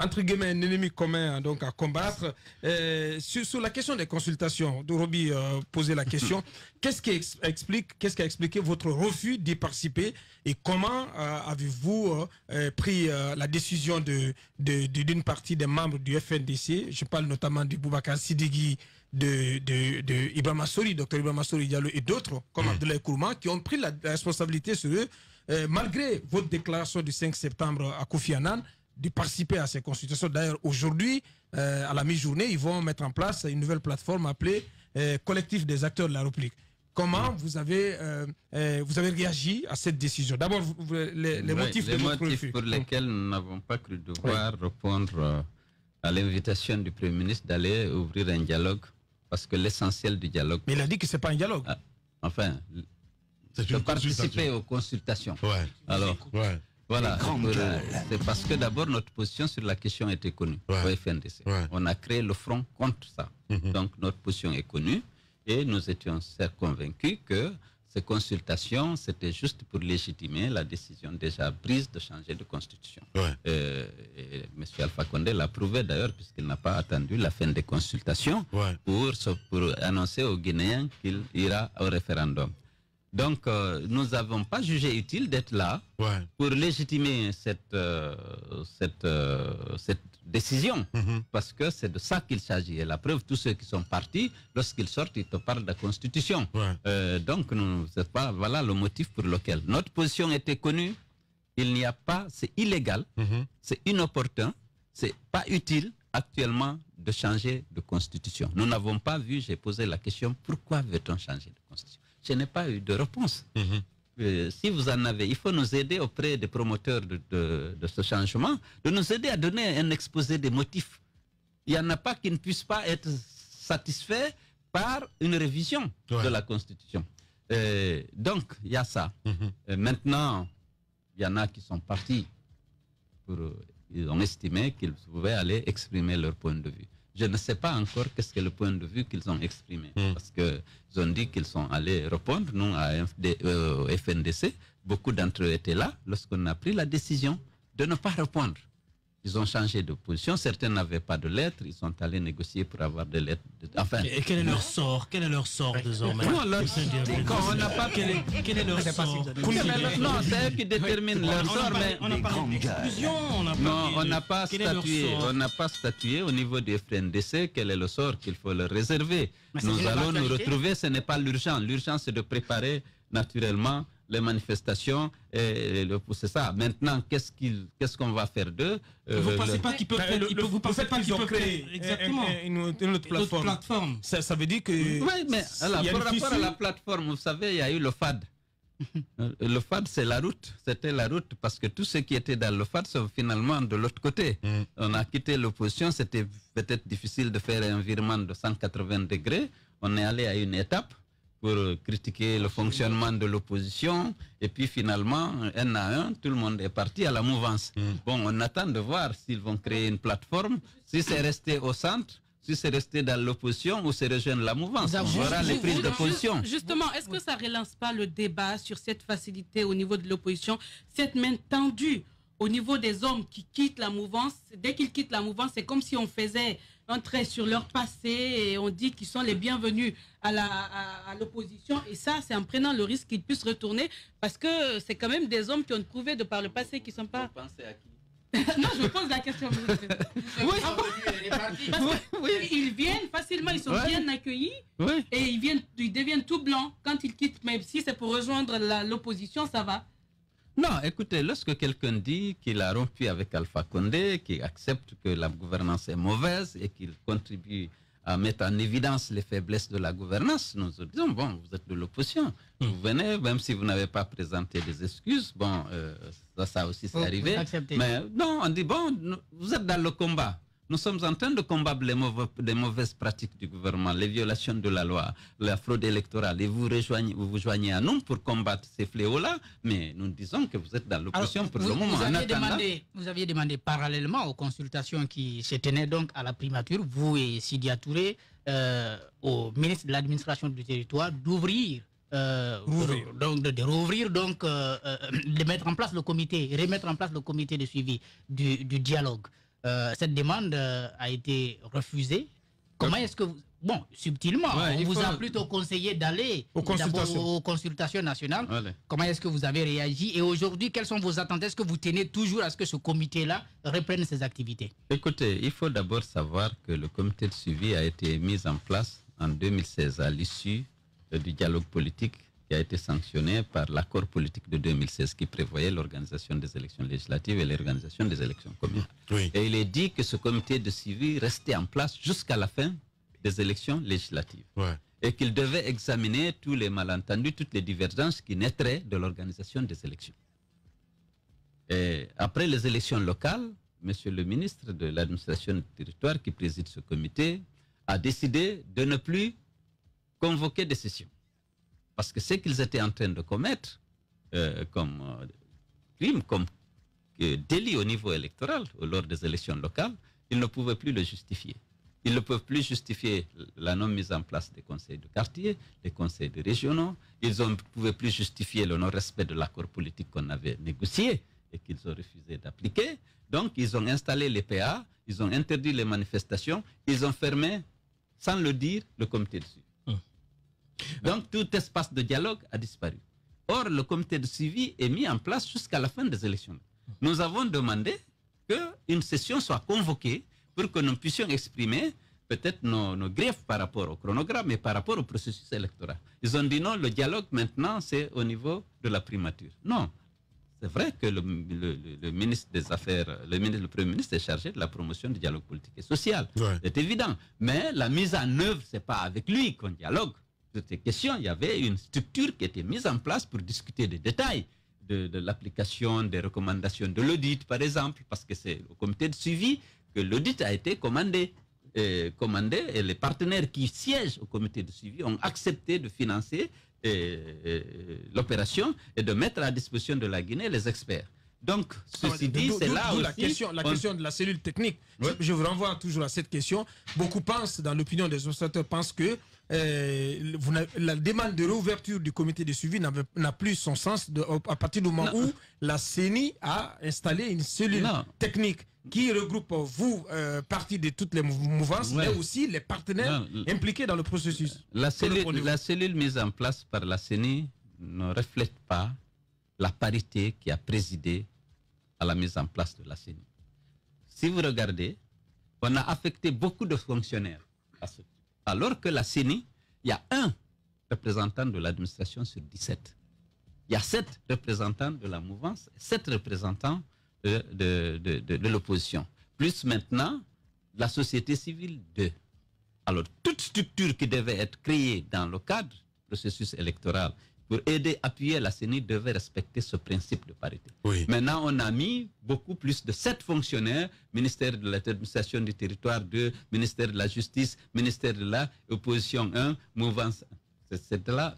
entre guillemets un ennemi commun donc à combattre. Euh, sur, sur la question des consultations, Dorobi euh, posait la question. qu'est-ce qui ex- explique, qu'est-ce qui a expliqué votre refus d'y participer et comment euh, avez-vous pris la décision de de- de- d'une partie des membres du FNDC Je parle notamment du Boubacar Sidegui de, de, de Ibrahima Sori, Dr Ibrahima Sori Diallo et d'autres, comme Abdoulaye Kourma, qui ont pris la, la responsabilité sur eux, euh, malgré votre déclaration du 5 septembre à Kofi Annan, de participer à ces consultations. D'ailleurs, aujourd'hui, euh, à la mi-journée, ils vont mettre en place une nouvelle plateforme appelée euh, Collectif des acteurs de la République. Comment vous avez, vous avez réagi à cette décision? D'abord, les, les Oui, motifs les de votre motifs refus. pour lesquels nous n'avons pas cru devoir répondre à l'invitation du Premier ministre d'aller ouvrir un dialogue, parce que l'essentiel du dialogue, Mais il a dit que ce n'est pas un dialogue. Ah, enfin, C'est de participer aux consultations. Ouais. Alors, Ouais. voilà, c'est parce que d'abord notre position sur la question était connue Ouais. au FNDC. Ouais. On a créé le front contre ça. Mhm. Donc notre position est connue et nous étions certes convaincus que ces consultations, c'était juste pour légitimer la décision déjà prise de changer de constitution. Ouais. Euh, et M. Alpha Condé l'a prouvé d'ailleurs puisqu'il n'a pas attendu la fin des consultations Ouais. pour, annoncer aux Guinéens qu'il ira au référendum. Donc, euh, nous n'avons pas jugé utile d'être là Ouais. pour légitimer cette, euh, cette, euh, cette décision, Mhm. parce que c'est de ça qu'il s'agit. Et la preuve, tous ceux qui sont partis, lorsqu'ils sortent, ils te parlent de la Constitution. Ouais. Euh, donc, nous, pas, voilà le motif pour lequel notre position était connue. Il n'y a pas, c'est illégal, Mhm. c'est inopportun, c'est pas utile actuellement de changer de constitution. Nous n'avons pas vu, j'ai posé la question, pourquoi veut-on changer de constitution? Je n'ai pas eu de réponse. Mhm. Euh, si vous en avez, il faut nous aider auprès des promoteurs de, de- de ce changement, de nous aider à donner un exposé des motifs. Il n'y en a pas qui ne puissent pas être satisfaits par une révision Ouais. de la Constitution. Euh, donc, il y a ça. Mhm. Euh, maintenant, il y en a qui sont partis pour, ils ont estimé qu'ils pouvaient aller exprimer leur point de vue. Je ne sais pas encore qu'est-ce que le point de vue qu'ils ont exprimé. Mm. Parce qu'ils ont dit qu'ils sont allés répondre, nous, à FD, euh, au FNDC. Beaucoup d'entre eux étaient là lorsqu'on a pris la décision de ne pas répondre. Ils ont changé de position. Certains n'avaient pas de lettres. Ils sont allés négocier pour avoir des lettres. de- Enfin, Et quel est leur sort? Quel est leur sort désormais? Non, leur- quand on n'a pas Quel est, quel est leur sort? non, c'est eux qui déterminent leur On sort, parlé- mais On a parlé d'exclusion, Non, on n'a pas statué. On n'a pas statué au niveau du FNDC quel est le sort qu'il faut leur réserver? Mais Nous allons nous retrouver. Ce n'est pas l'urgent. L'urgent, c'est de préparer naturellement les manifestations. C'est ça. Maintenant, qu'est-ce qu'on va faire d'eux Euh, Vous le- pensez pas qu'ils peuvent Ben, le- vous pensez pas qu'ils peuvent un- une, une autre plateforme. Ça, ça veut dire que. Oui, mais alors, par rapport à la plateforme, vous savez, il y a eu le FAD. Le FAD, c'est la route. C'était la route parce que tous ceux qui étaient dans le FAD sont finalement de l'autre côté. Mm. On a quitté l'opposition. C'était peut-être difficile de faire un virement de 180 degrés. On est allé à une étape pour critiquer le fonctionnement de l'opposition. Et puis finalement, un à un, tout le monde est parti à la mouvance. Bon, on attend de voir s'ils vont créer une plateforme. Si c'est resté au centre, si c'est rester dans l'opposition ou c'est rejoindre la mouvance. Vous On verra les prises vous- de position. Justement, est-ce que ça relance pas le débat sur cette facilité au niveau de l'opposition, cette main tendue au niveau des hommes qui quittent la mouvance? Dès qu'ils quittent la mouvance, c'est comme si on faisait trait sur leur passé et on dit qu'ils sont les bienvenus à la- à- à l'opposition. et ça, c'est en prenant le risque qu'ils puissent retourner parce que c'est quand même des hommes qui ont prouvé de par le passé qu'ils sont pas. non, je pose la question. oui, parce que ils viennent facilement, ils sont Ouais. bien accueillis. Oui. Et ils, viennent, ils deviennent tout blancs quand ils quittent. Mais si c'est pour rejoindre l'opposition, ça va. Non, écoutez, lorsque quelqu'un dit qu'il a rompu avec Alpha Condé, qu'il accepte que la gouvernance est mauvaise et qu'il contribue à mettre en évidence les faiblesses de la gouvernance, nous disons, bon, vous êtes de l'opposition. Vous venez, même si vous n'avez pas présenté des excuses, bon, euh, ça, ça aussi c'est arrivé. Mais non, on dit, bon, vous êtes dans le combat. Nous sommes en train de combattre les, mauvais- les mauvaises pratiques du gouvernement, les violations de la loi, la fraude électorale. Et vous, rejoignez, vous vous joignez à nous pour combattre ces fléaux-là. Mais nous disons que vous êtes dans l'opposition pour vous, le moment. Vous En aviez, attendant- demandé, vous aviez demandé parallèlement aux consultations qui se tenaient donc à la primature, vous et Sidia Touré, euh, au ministre de l'administration du territoire, d'ouvrir. euh, Rouvrir. de- donc de, de rouvrir donc euh, euh, de mettre en place le comité remettre en place le comité de suivi du, du dialogue Euh, cette demande euh, a été refusée comment est-ce que vous bon subtilement Ouais, on vous a plutôt conseillé d'aller Aux consultations. aux consultations nationales. Comment est-ce que vous avez réagi Et aujourd'hui, quelles sont vos attentes Est-ce que vous tenez toujours à ce que ce comité-là reprenne ses activités Écoutez, il faut d'abord savoir que le comité de suivi a été mis en place en 2016 à l'issue du dialogue politique qui a été sanctionné par l'accord politique de 2016 qui prévoyait l'organisation des élections législatives et l'organisation des élections communes. Oui. Et il est dit que ce comité de suivi restait en place jusqu'à la fin des élections législatives Ouais. et qu'il devait examiner tous les malentendus, toutes les divergences qui naîtraient de l'organisation des élections. Et après les élections locales, Monsieur le ministre de l'administration du territoire qui préside ce comité a décidé de ne plus convoquer des sessions. Parce que ce qu'ils étaient en train de commettre euh, comme euh, crime, comme euh, délit au niveau électoral lors des élections locales, ils ne pouvaient plus le justifier. Ils ne peuvent plus justifier la non mise en place des conseils de quartier, des conseils de régionaux. Ils ne pouvaient plus justifier le non-respect de l'accord politique qu'on avait négocié et qu'ils ont refusé d'appliquer. Donc, ils ont installé les PA, ils ont interdit les manifestations, ils ont fermé, sans le dire, le comité de suivi. Donc, tout espace de dialogue a disparu. Or, le comité de suivi est mis en place jusqu'à la fin des élections. Nous avons demandé qu'une session soit convoquée pour que nous puissions exprimer peut-être nos, nos griefs par rapport au chronogramme et par rapport au processus électoral. Ils ont dit non, le dialogue maintenant, c'est au niveau de la primature. Non. C'est vrai que le, le- le- le ministre des Affaires, le, ministre, le Premier ministre est chargé de la promotion du dialogue politique et social. Ouais. C'est évident. Mais la mise en œuvre, c'est pas avec lui qu'on dialogue. C'était question, il y avait une structure qui était mise en place pour discuter des détails de, l'application des recommandations de l'audit, par exemple, parce que c'est au comité de suivi que l'audit a été commandé. Et, commandé et les partenaires qui siègent au comité de suivi ont accepté de financer euh, euh, l'opération et de mettre à disposition de la Guinée les experts. Donc, ceci dit, c'est là aussi... la question, la on- question de la cellule technique. Je, je vous renvoie toujours à cette question. Beaucoup pensent, dans l'opinion des observateurs, pensent que euh, vous la demande de réouverture du comité de suivi n'a plus son sens de- à partir du moment Non. où la CENI a installé une cellule Non. technique qui regroupe vous, euh, partie de toutes les mou- mouvances, Ouais. mais aussi les partenaires Non, impliqués dans le processus. La cellule, la cellule mise en place par la CENI ne reflète pas la parité qui a présidé à la mise en place de la CENI. Si vous regardez, on a affecté beaucoup de fonctionnaires. Alors que la CENI, il y a un représentant de l'administration sur 17. Il y a sept représentants de la mouvance, sept représentants de l'opposition. Plus maintenant, la société civile, deux. Alors, toute structure qui devait être créée dans le cadre du processus électoral pour aider, appuyer la CENI devait respecter ce principe de parité. Oui. Maintenant, on a mis beaucoup plus de sept fonctionnaires, ministère de l'administration du territoire 2, ministère de la justice, ministère de la opposition 1, mouvance. C'est- là,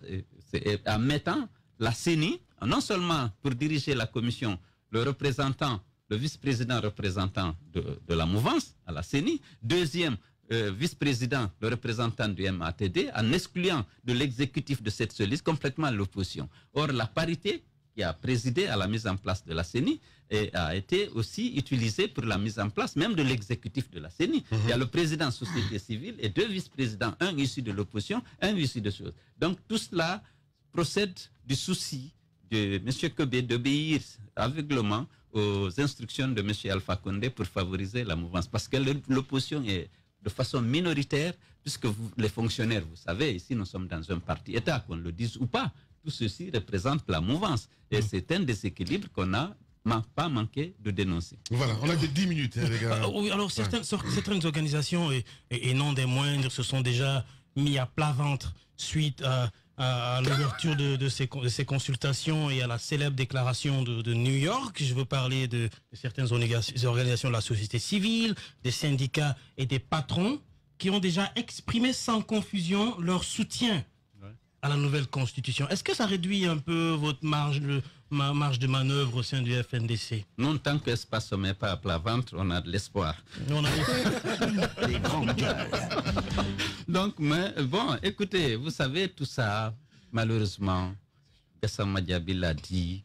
en mettant la CENI, non seulement pour diriger la commission, le représentant, le vice-président représentant de, de la mouvance à la CENI, deuxième, euh, vice-président, le représentant du MATD, en excluant de l'exécutif de cette liste complètement l'opposition. Or, la parité qui a présidé à la mise en place de la CENI et a été aussi utilisée pour la mise en place même de l'exécutif de la CENI. Il y a le président société civile et deux vice-présidents, un issu de l'opposition, un issu de choses. Donc tout cela procède du souci de M. Kobé d'obéir aveuglement aux instructions de M. Alpha Condé pour favoriser la mouvance. Parce que l'opposition est de façon minoritaire, puisque vous, les fonctionnaires, vous savez, ici nous sommes dans un parti État, qu'on le dise ou pas, tout ceci représente la mouvance. Et c'est un déséquilibre qu'on n'a pas manqué de dénoncer. Voilà, on a que 10 minutes, hein, les gars. Ah, oui, alors certaines, certaines organisations, et, et, non des moindres, se sont déjà mis à plat ventre suite à, à l'ouverture de, ces, consultations et à la célèbre déclaration de New York. Je veux parler de, certaines organisations de la société civile, des syndicats et des patrons qui ont déjà exprimé sans confusion leur soutien à la nouvelle constitution. Est-ce que ça réduit un peu votre marge de, marge de manœuvre au sein du FNDC Non, tant que l'espace ne met pas à plat ventre, on a de l'espoir. On a des grands Donc, mais, bon, écoutez, vous savez, tout ça, malheureusement, Gassama Diaby l'a dit,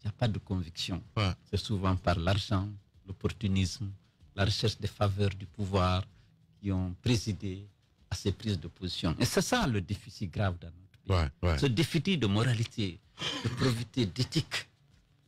il n'y a pas de conviction. C'est souvent par l'argent, l'opportunisme, la recherche des faveurs du pouvoir qui ont présidé à ces prises de position. Et c'est ça le déficit grave dans notre pays. Ce déficit de moralité, de probité, d'éthique.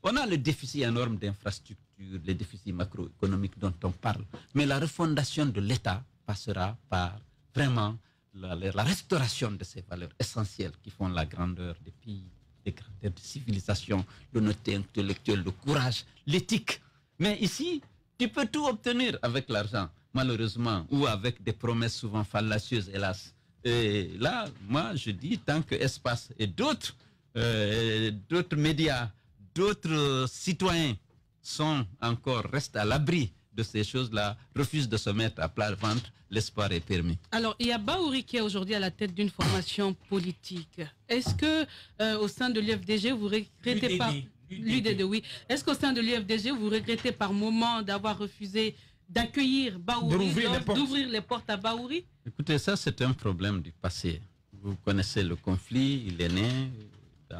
On a le déficit énorme d'infrastructures, les déficits macroéconomiques dont on parle. Mais la refondation de l'État passera par vraiment la, la, restauration de ces valeurs essentielles qui font la grandeur des pays, des grandeurs de civilisation, l'honnêteté intellectuelle, le courage, l'éthique. Mais ici, tu peux tout obtenir avec l'argent, malheureusement, ou avec des promesses souvent fallacieuses, hélas. Et là, moi, je dis, tant que espace et d'autres, euh, d'autres médias, d'autres citoyens sont encore, restent à l'abri de ces choses-là, refusent de se mettre à plat ventre, l'espoir est permis. Alors, il y a Baouri qui est aujourd'hui à la tête d'une formation politique. Est-ce que euh, au sein de l'UFDG, vous regrettez pas l'UDD, oui. Est-ce qu'au sein de l'UFDG, vous regrettez par moment d'avoir refusé d'accueillir Baouri, d'ouvrir les, portes à Baouri Écoutez, ça c'est un problème du passé. Vous connaissez le conflit, il est né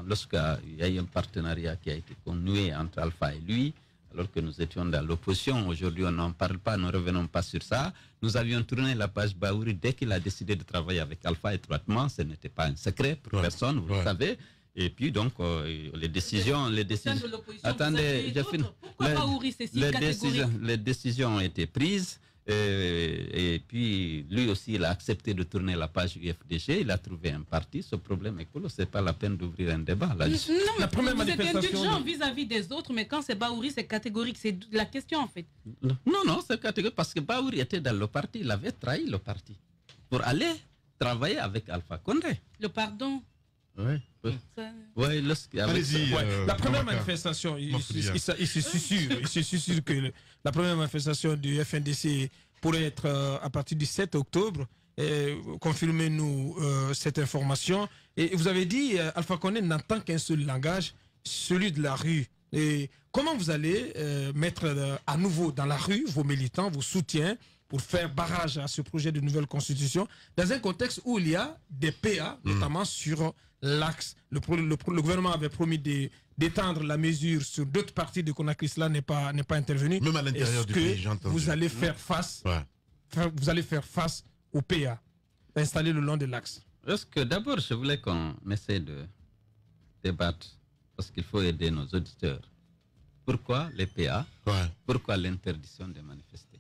lorsqu'il y a eu un partenariat qui a été connué entre Alpha et lui alors que nous étions dans l'opposition. Aujourd'hui, on n'en parle pas, ne revenons pas sur ça. Nous avions tourné la page Baouri dès qu'il a décidé de travailler avec Alpha étroitement. Ce n'était pas un secret pour personne, vous le savez. Et puis, donc, euh, les décisions... Les décisions... Attendez, j'ai fini. Les, décisions, les décisions ont été prises. Euh, et puis, lui aussi, il a accepté de tourner la page UFDG. Il a trouvé un parti. Ce problème est colo. Ce n'est pas la peine d'ouvrir un débat. Là. Non, la première vous manifestation. Êtes vis-à-vis des autres, mais quand c'est Baouri, c'est catégorique. C'est la question, en fait. Non, non, c'est catégorique parce que Baouri était dans le parti. Il avait trahi le parti pour aller travailler avec Alpha Condé. Le pardon oui. Ouais, euh, la première manifestation, il, se susurre, que la première manifestation du FNDC pourrait être euh, à partir du 7 octobre. Confirmez-nous euh, cette information. Et vous avez dit, Alpha Condé n'entend qu'un seul langage, celui de la rue. Et comment vous allez mettre à nouveau dans la rue vos militants, vos soutiens, pour faire barrage à ce projet de nouvelle constitution, dans un contexte où il y a des PA, hmm. notamment sur l'axe. Le, le, gouvernement avait promis d'étendre la mesure sur d'autres parties de Conakry. Cela n'est pas, pas intervenu. Même à l'intérieur du pays, j'entends. Vous allez faire face, vous allez faire face au PA installé le long de l'axe? Est-ce que d'abord, je voulais qu'on essaie de débattre parce qu'il faut aider nos auditeurs. Pourquoi les PA Pourquoi l'interdiction de manifester?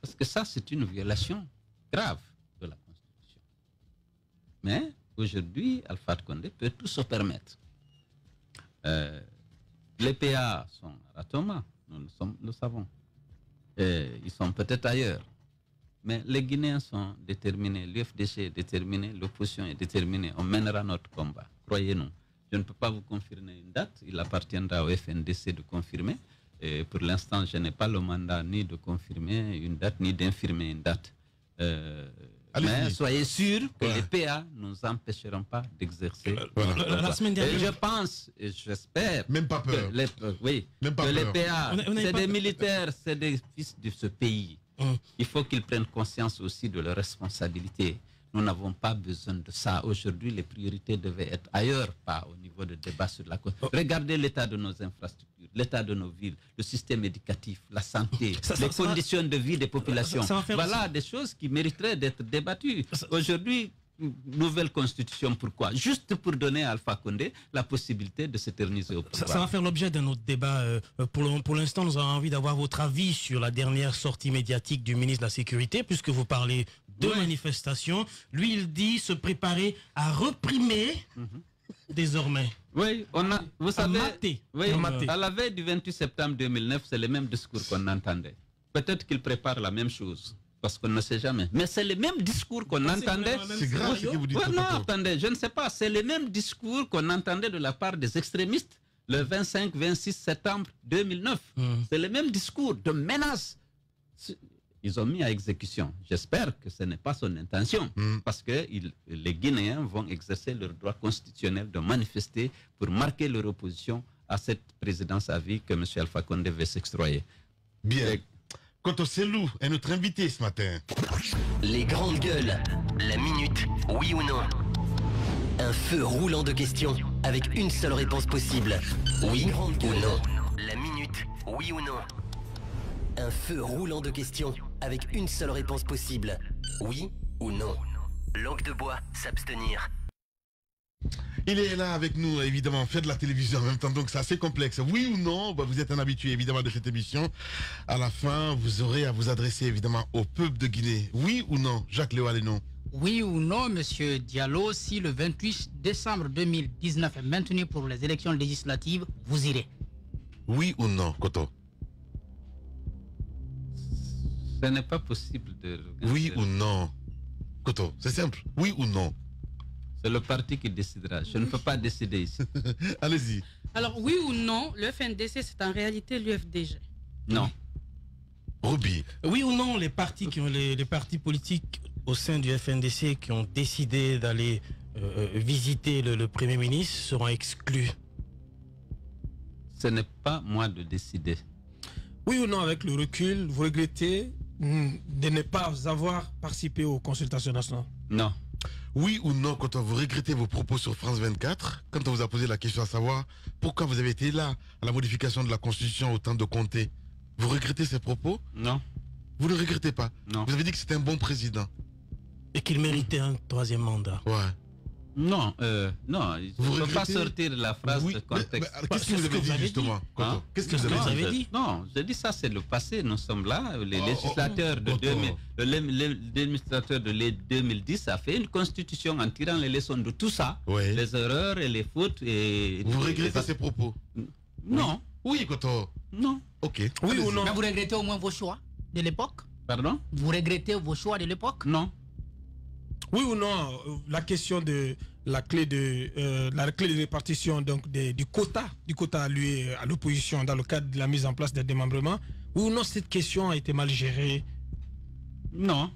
Parce que ça, c'est une violation grave de la Constitution. Mais Aujourd'hui, Alpha Condé peut tout se permettre. Euh, les PA sont à Thomas, nous le, savons. ils sont peut-être ailleurs. Mais les Guinéens sont déterminés, l'UFDC est déterminé, l'opposition est déterminée. On mènera notre combat, croyez-nous. Je ne peux pas vous confirmer une date, il appartiendra au FNDC de confirmer. Et pour l'instant, je n'ai pas le mandat ni de confirmer une date, ni d'infirmer une date. Euh, mais soyez sûr que les PA ne nous empêcheront pas d'exercer. La, semaine dernière. je pense et j'espère. Même pas peur. Que les, oui, que les PA, c'est des militaires, c'est des fils de ce pays. Hum. Il faut qu'ils prennent conscience aussi de leurs responsabilités. Nous n'avons pas besoin de ça. Aujourd'hui, les priorités devaient être ailleurs, pas au niveau de débat sur la cause. Oh. Regardez l'état de nos infrastructures, l'état de nos villes, le système éducatif, la santé, les conditions de vie des populations. voilà des choses qui mériteraient d'être débattues. Aujourd'hui, nouvelle constitution. Pourquoi? Juste pour donner à Alpha Condé la possibilité de s'éterniser au pouvoir. Ça, va faire l'objet d'un autre débat. Euh, pour l'instant, nous avons envie d'avoir votre avis sur la dernière sortie médiatique du ministre de la Sécurité, puisque vous parlez de manifestations. Lui, il dit se préparer à reprimer mhm. désormais. Oui, on a, vous savez, à la veille du 28 septembre 2009, c'est le même discours qu'on entendait. Peut-être qu'il prépare la même chose parce qu'on ne sait jamais. Mais c'est le même discours qu'on entendait. C'est grave ce que vous dites. non, attendez, je ne sais pas. C'est le même discours qu'on entendait de la part des extrémistes le 25-26 septembre 2009. Hmm. C'est le même discours de menace. Ils ont mis à exécution. J'espère que ce n'est pas son intention, hmm. parce que les Guinéens vont exercer leur droit constitutionnel de manifester pour marquer leur opposition à cette présidence à vie que M. Alpha Condé veut s'extroyer. Bien. Quant au Célou est notre invité ce matin. Les grandes gueules. La minute, oui ou non Un feu roulant de questions avec une seule réponse possible. Oui ou non La minute, oui ou non Un feu roulant de questions avec une seule réponse possible. Oui ou non Langue de bois, s'abstenir. Il est là avec nous, évidemment, fait de la télévision en même temps, donc c'est assez complexe. Oui ou non, bah, vous êtes un habitué évidemment de cette émission. À la fin, vous aurez à vous adresser évidemment au peuple de Guinée. Oui ou non, Jacques Léo non Oui ou non, Monsieur Diallo, si le 28 décembre 2019 est maintenu pour les élections législatives, vous irez Oui ou non, Koto? Ce n'est pas possible de... Oui ou non? Koto, c'est simple. Oui ou non? C'est le parti qui décidera. Je ne peux pas décider ici. Allez-y. Alors, oui ou non, le FNDC, c'est en réalité l'UFDG Non. Ruby. Oui ou non, les partis, qui ont, les, partis politiques au sein du FNDC qui ont décidé d'aller euh, euh, visiter le, Premier ministre seront exclus Ce n'est pas moi de décider. Oui ou non, avec le recul, vous regrettez de ne pas avoir participé aux consultations nationales Non. Oui ou non, quand vous regrettez vos propos sur France 24, quand on vous a posé la question à savoir pourquoi vous avez été là à la modification de la Constitution au temps de compter, vous regrettez ces propos? Non. Vous ne regrettez pas? Non. Vous avez dit que c'était un bon président. Et qu'il méritait un troisième mandat. Ouais. Non, euh, non, Vous ne peux pas sortir la phrase de contexte. Qu'est-ce que vous avez dit justement hein? Qu'est-ce que vous avez dit Non, j'ai dit ça, c'est le passé. Nous sommes là. Les oh, législateurs de 2000, l'administrateur de 2010 a fait une constitution en tirant les leçons de tout ça, les erreurs et les fautes. Et vous regrettez ces propos Non. Oui, Koto. Non. Ok. Oui ou non Mais vous regrettez au moins vos choix de l'époque Pardon? Vous regrettez vos choix de l'époque Non. Oui ou non, euh, la question de la clé de euh, la clé de répartition donc du quota du quota alloué à l'opposition dans le cadre de la mise en place des démembrements oui ou non cette question a été mal gérée? Non.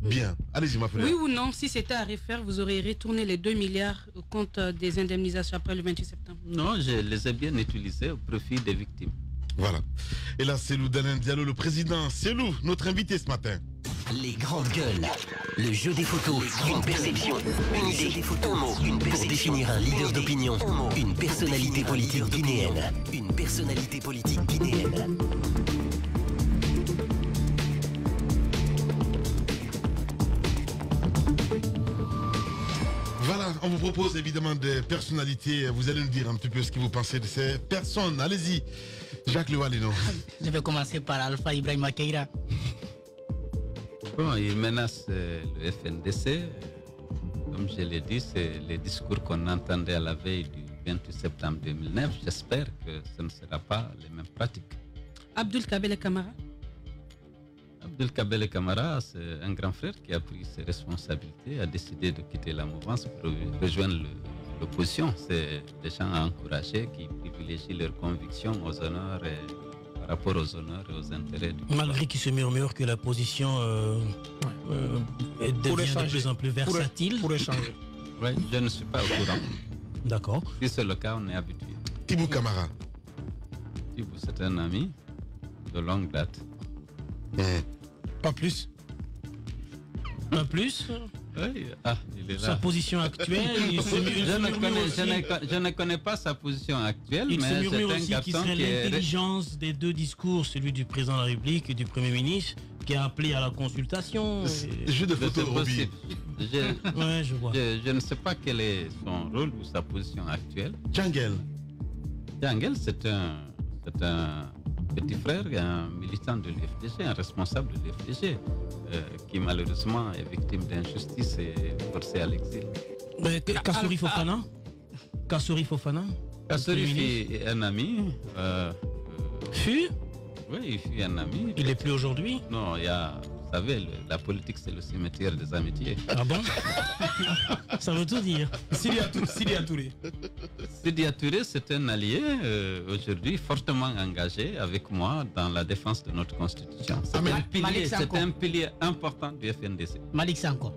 Bien. Allez-y ma frère. Oui ou non si c'était à refaire vous auriez retourné les 2 milliards au compte des indemnisations après le 28 septembre? Non je les ai bien utilisés au profit des victimes. Voilà. Et là c'est Lou Diallo le président. C'est Lou notre invité ce matin les grandes gueules. Le jeu des photos, une perception, une idée, des photos, une pour définir un leader d'opinion, une personnalité politique guinéenne, une personnalité politique guinéenne. Voilà, on vous propose évidemment des personnalités. Vous allez nous dire un petit peu ce que vous pensez de ces personnes. Allez-y, Jacques Lewalino. Je vais commencer par Alpha Ibrahim Keira. Bon, il menace euh, le FNDC. Comme je l'ai dit, c'est les discours qu'on entendait à la veille du 28 septembre 2009. J'espère que ce ne sera pas les mêmes pratiques. Abdul Kabele Kamara Abdul Kabele Kamara, c'est un grand frère qui a pris ses responsabilités, a décidé de quitter la mouvance pour rejoindre l'opposition. C'est des gens à encourager qui privilégient leurs convictions aux honneurs et par rapport aux honneurs et aux intérêts. Malgré qu'il se murmure que la position euh, euh, devient de plus en plus versatile. Pour, échanger. oui, je ne suis pas au courant. D'accord. Si c'est le cas, on est habitué. Tibou Kamara. Tibou, c'est un ami de longue date. Pas plus. Pas plus? Oui, ah, il est Sa position actuelle, il se, il Je se ne, murmure connais, je, ne, je ne connais pas sa position actuelle, il se mais murmure c'est un aussi qu'il serait qui est... l'intelligence des deux discours, celui du président de la République et du Premier ministre, qui a appelé à la consultation. Jeu de photo, possible. Je, Ouais, je vois. je, je ne sais pas quel est son rôle ou sa position actuelle. Jungle. Jangel, c'est un, c'est un petit frère, un militant de l'UFDG, un responsable de l'UFDG, euh, qui malheureusement est victime d'injustice et forcé à l'exil. Kassouri Fofana? Kassouri Fofana ministre. fut un ami. euh, Fut? oui, il fut un ami. Il est plus aujourd'hui? Non, il y a, savez, le- la politique, c'est le cimetière des amitiés. Ah bon Ça veut tout dire. Sidi Atouré. Sidi Touré, c'est un allié euh, aujourd'hui fortement engagé avec moi dans la défense de notre constitution. C'est Ah, un pilier important du FNDC. Malik Sanko.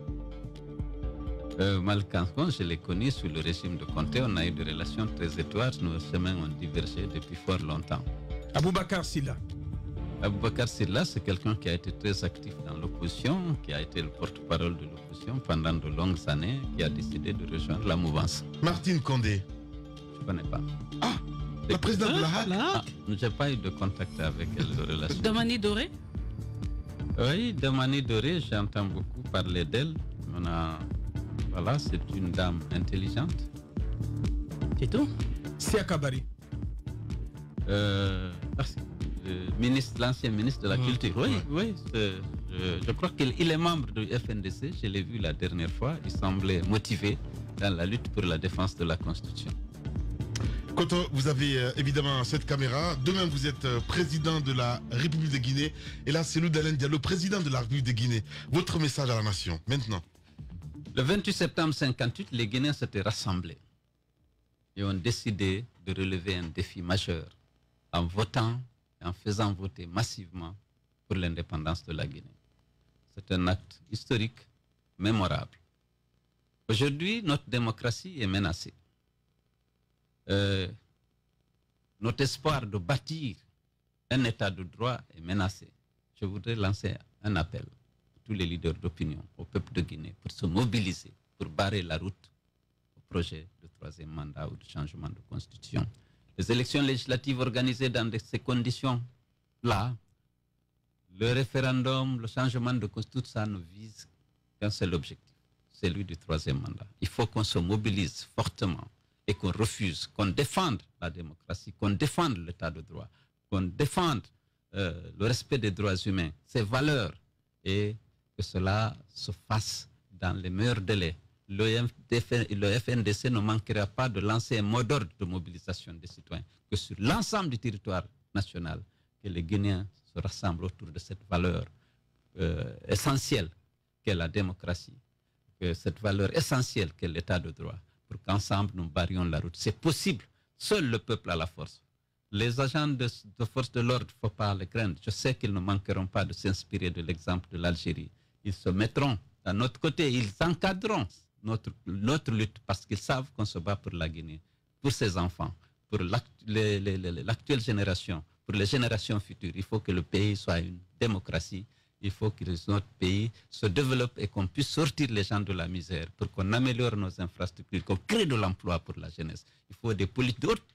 Euh, Malik Sanko, je l'ai connu sous le régime de Comté. On a eu des relations très étroites. Nos chemins ont divergé depuis fort longtemps. Aboubacar Silla. Aboubakar Silla, c'est quelqu'un qui a été très actif dans l'opposition, qui a été le porte-parole de l'opposition pendant de longues années, qui a décidé de rejoindre la mouvance. Martine Condé. Je ne connais pas. La présidente de la HAC. Ah, je n'ai pas eu de contact avec elle de relation. Damani Doré Oui, de Mani Doré, j'entends beaucoup parler d'elle. On a, voilà, c'est une dame intelligente. C'est tout? Sia Kabari. Euh, ah, ministre, l'ancien ministre de la Mm. Culture. Oui, oui. c'est- Je, je crois qu'il il est membre du FNDC. Je l'ai vu la dernière fois. Il semblait motivé dans la lutte pour la défense de la Constitution. Quand euh, vous avez euh, évidemment cette caméra, demain vous êtes euh, président de la République de Guinée, et là c'est Loup Dia, le président de la République de Guinée. Votre message à la nation, maintenant. Le 28 septembre 58, les Guinéens s'étaient rassemblés et ont décidé de relever un défi majeur en votant en faisant voter massivement pour l'indépendance de la Guinée. C'est un acte historique, mémorable. Aujourd'hui, notre démocratie est menacée. Euh, notre espoir de bâtir un état de droit est menacé. Je voudrais lancer un appel à tous les leaders d'opinion, au peuple de Guinée, pour se mobiliser, pour barrer la route au projet de troisième mandat ou de changement de constitution. Les élections législatives organisées dans ces conditions-là, le référendum, le changement de constitution, tout ça ne vise qu'un seul objectif, celui du troisième mandat. Il faut qu'on se mobilise fortement et qu'on refuse, qu'on défende la démocratie, qu'on défende l'état de droit, qu'on défende euh, le respect des droits humains, ces valeurs, et que cela se fasse dans les meilleurs délais. Le, FNDC ne manquera pas de lancer un mot d'ordre de mobilisation des citoyens, que sur l'ensemble du territoire national, que les Guinéens se rassemblent autour de cette valeur euh, essentielle qu'est la démocratie, cette valeur essentielle qu'est l'état de droit, pour qu'ensemble nous barrions la route. C'est possible. Seul le peuple a la force. Les agents de, de force de l'ordre, il ne faut pas les craindre. Je sais qu'ils ne manqueront pas de s'inspirer de l'exemple de l'Algérie. Ils se mettront à notre côté, ils encadreront notre, notre lutte parce qu'ils savent qu'on se bat pour la Guinée, pour ses enfants, pour l'actuelle génération, pour les générations futures. Il faut que le pays soit une démocratie. Il faut que notre pays se développe et qu'on puisse sortir les gens de la misère pour qu'on améliore nos infrastructures, qu'on crée de l'emploi pour la jeunesse. Il faut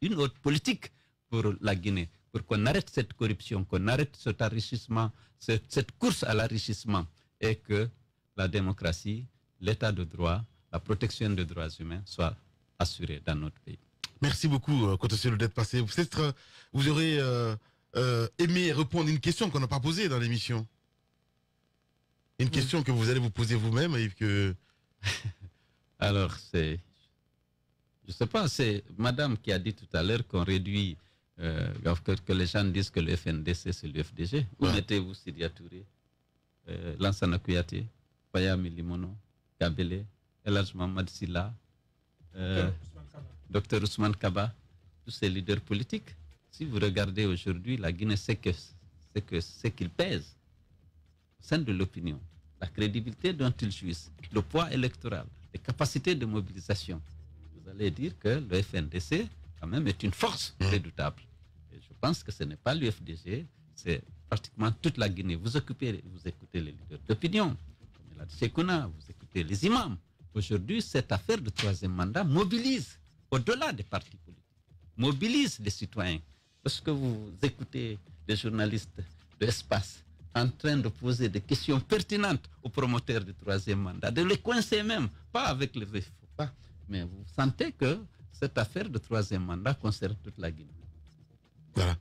une autre politique pour la Guinée, pour qu'on arrête cette corruption, qu'on arrête cet enrichissement, cette, cette course à l'enrichissement et que la démocratie, l'état de droit, la protection des droits humains soient assurés dans notre pays. Merci beaucoup, euh, Cotocello, d'être passé. Peut-être euh, vous aurez euh, euh, aimé répondre à une question qu'on n'a pas posée dans l'émission. Une question que vous allez vous poser vous-même et que. Alors, c'est. Je ne sais pas, c'est madame qui a dit tout à l'heure qu'on réduit, euh, que, que les gens disent que le FNDC, c'est le FDG. Où Ouais. mettez-vous Sidia Touré, euh, Lansana Kouyaté, Payami Limono, Kabele, Elhaj Mohamed Silla, euh, Dr Ousmane Kaba, tous ces leaders politiques. Si vous regardez aujourd'hui, la Guinée sait que c'est que ce qu'il pèse au sein de l'opinion, la crédibilité dont ils jouissent, le poids électoral, les capacités de mobilisation. Vous allez dire que le FNDC, quand même, est une force redoutable. Et je pense que ce n'est pas l'UFDG, c'est pratiquement toute la Guinée. Vous occupez, vous écoutez les leaders d'opinion, comme il a dit Sekouna, vous écoutez les imams. Aujourd'hui, cette affaire de troisième mandat mobilise, au-delà des partis politiques, mobilise les citoyens. Parce que vous écoutez des journalistes de l'espace en train de poser des questions pertinentes aux promoteurs du troisième mandat, de les coincer même, pas avec les pas, mais vous sentez que cette affaire de troisième mandat concerne toute la Guinée. Voilà.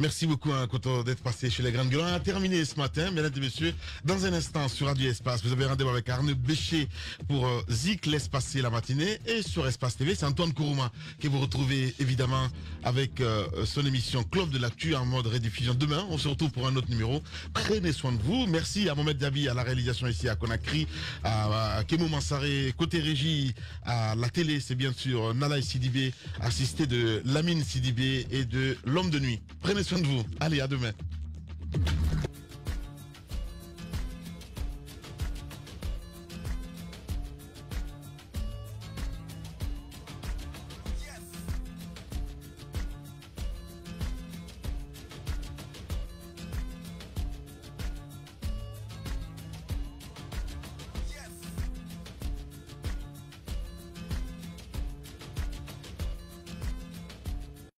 Merci beaucoup, hein, d'être passé chez les Grandes Gueules. On a terminé ce matin, mesdames et messieurs. Dans un instant, sur Radio Espace, vous avez rendez-vous avec Arnaud Bécher pour euh, Zik, laisse passer la matinée. Et sur Espace TV, c'est Antoine Kourouma que vous retrouvez évidemment avec euh, son émission Club de l'actu en mode rediffusion. Demain, on se retrouve pour un autre numéro. Prenez soin de vous. Merci à Mohamed Dabi à la réalisation ici à Conakry, à, Kemo Mansaré, côté régie, à la télé, c'est bien sûr Nalaï Sidibé, assisté de Lamine Sidibé et de l'homme de nuit. Prenez soin de vous. Allez, à demain.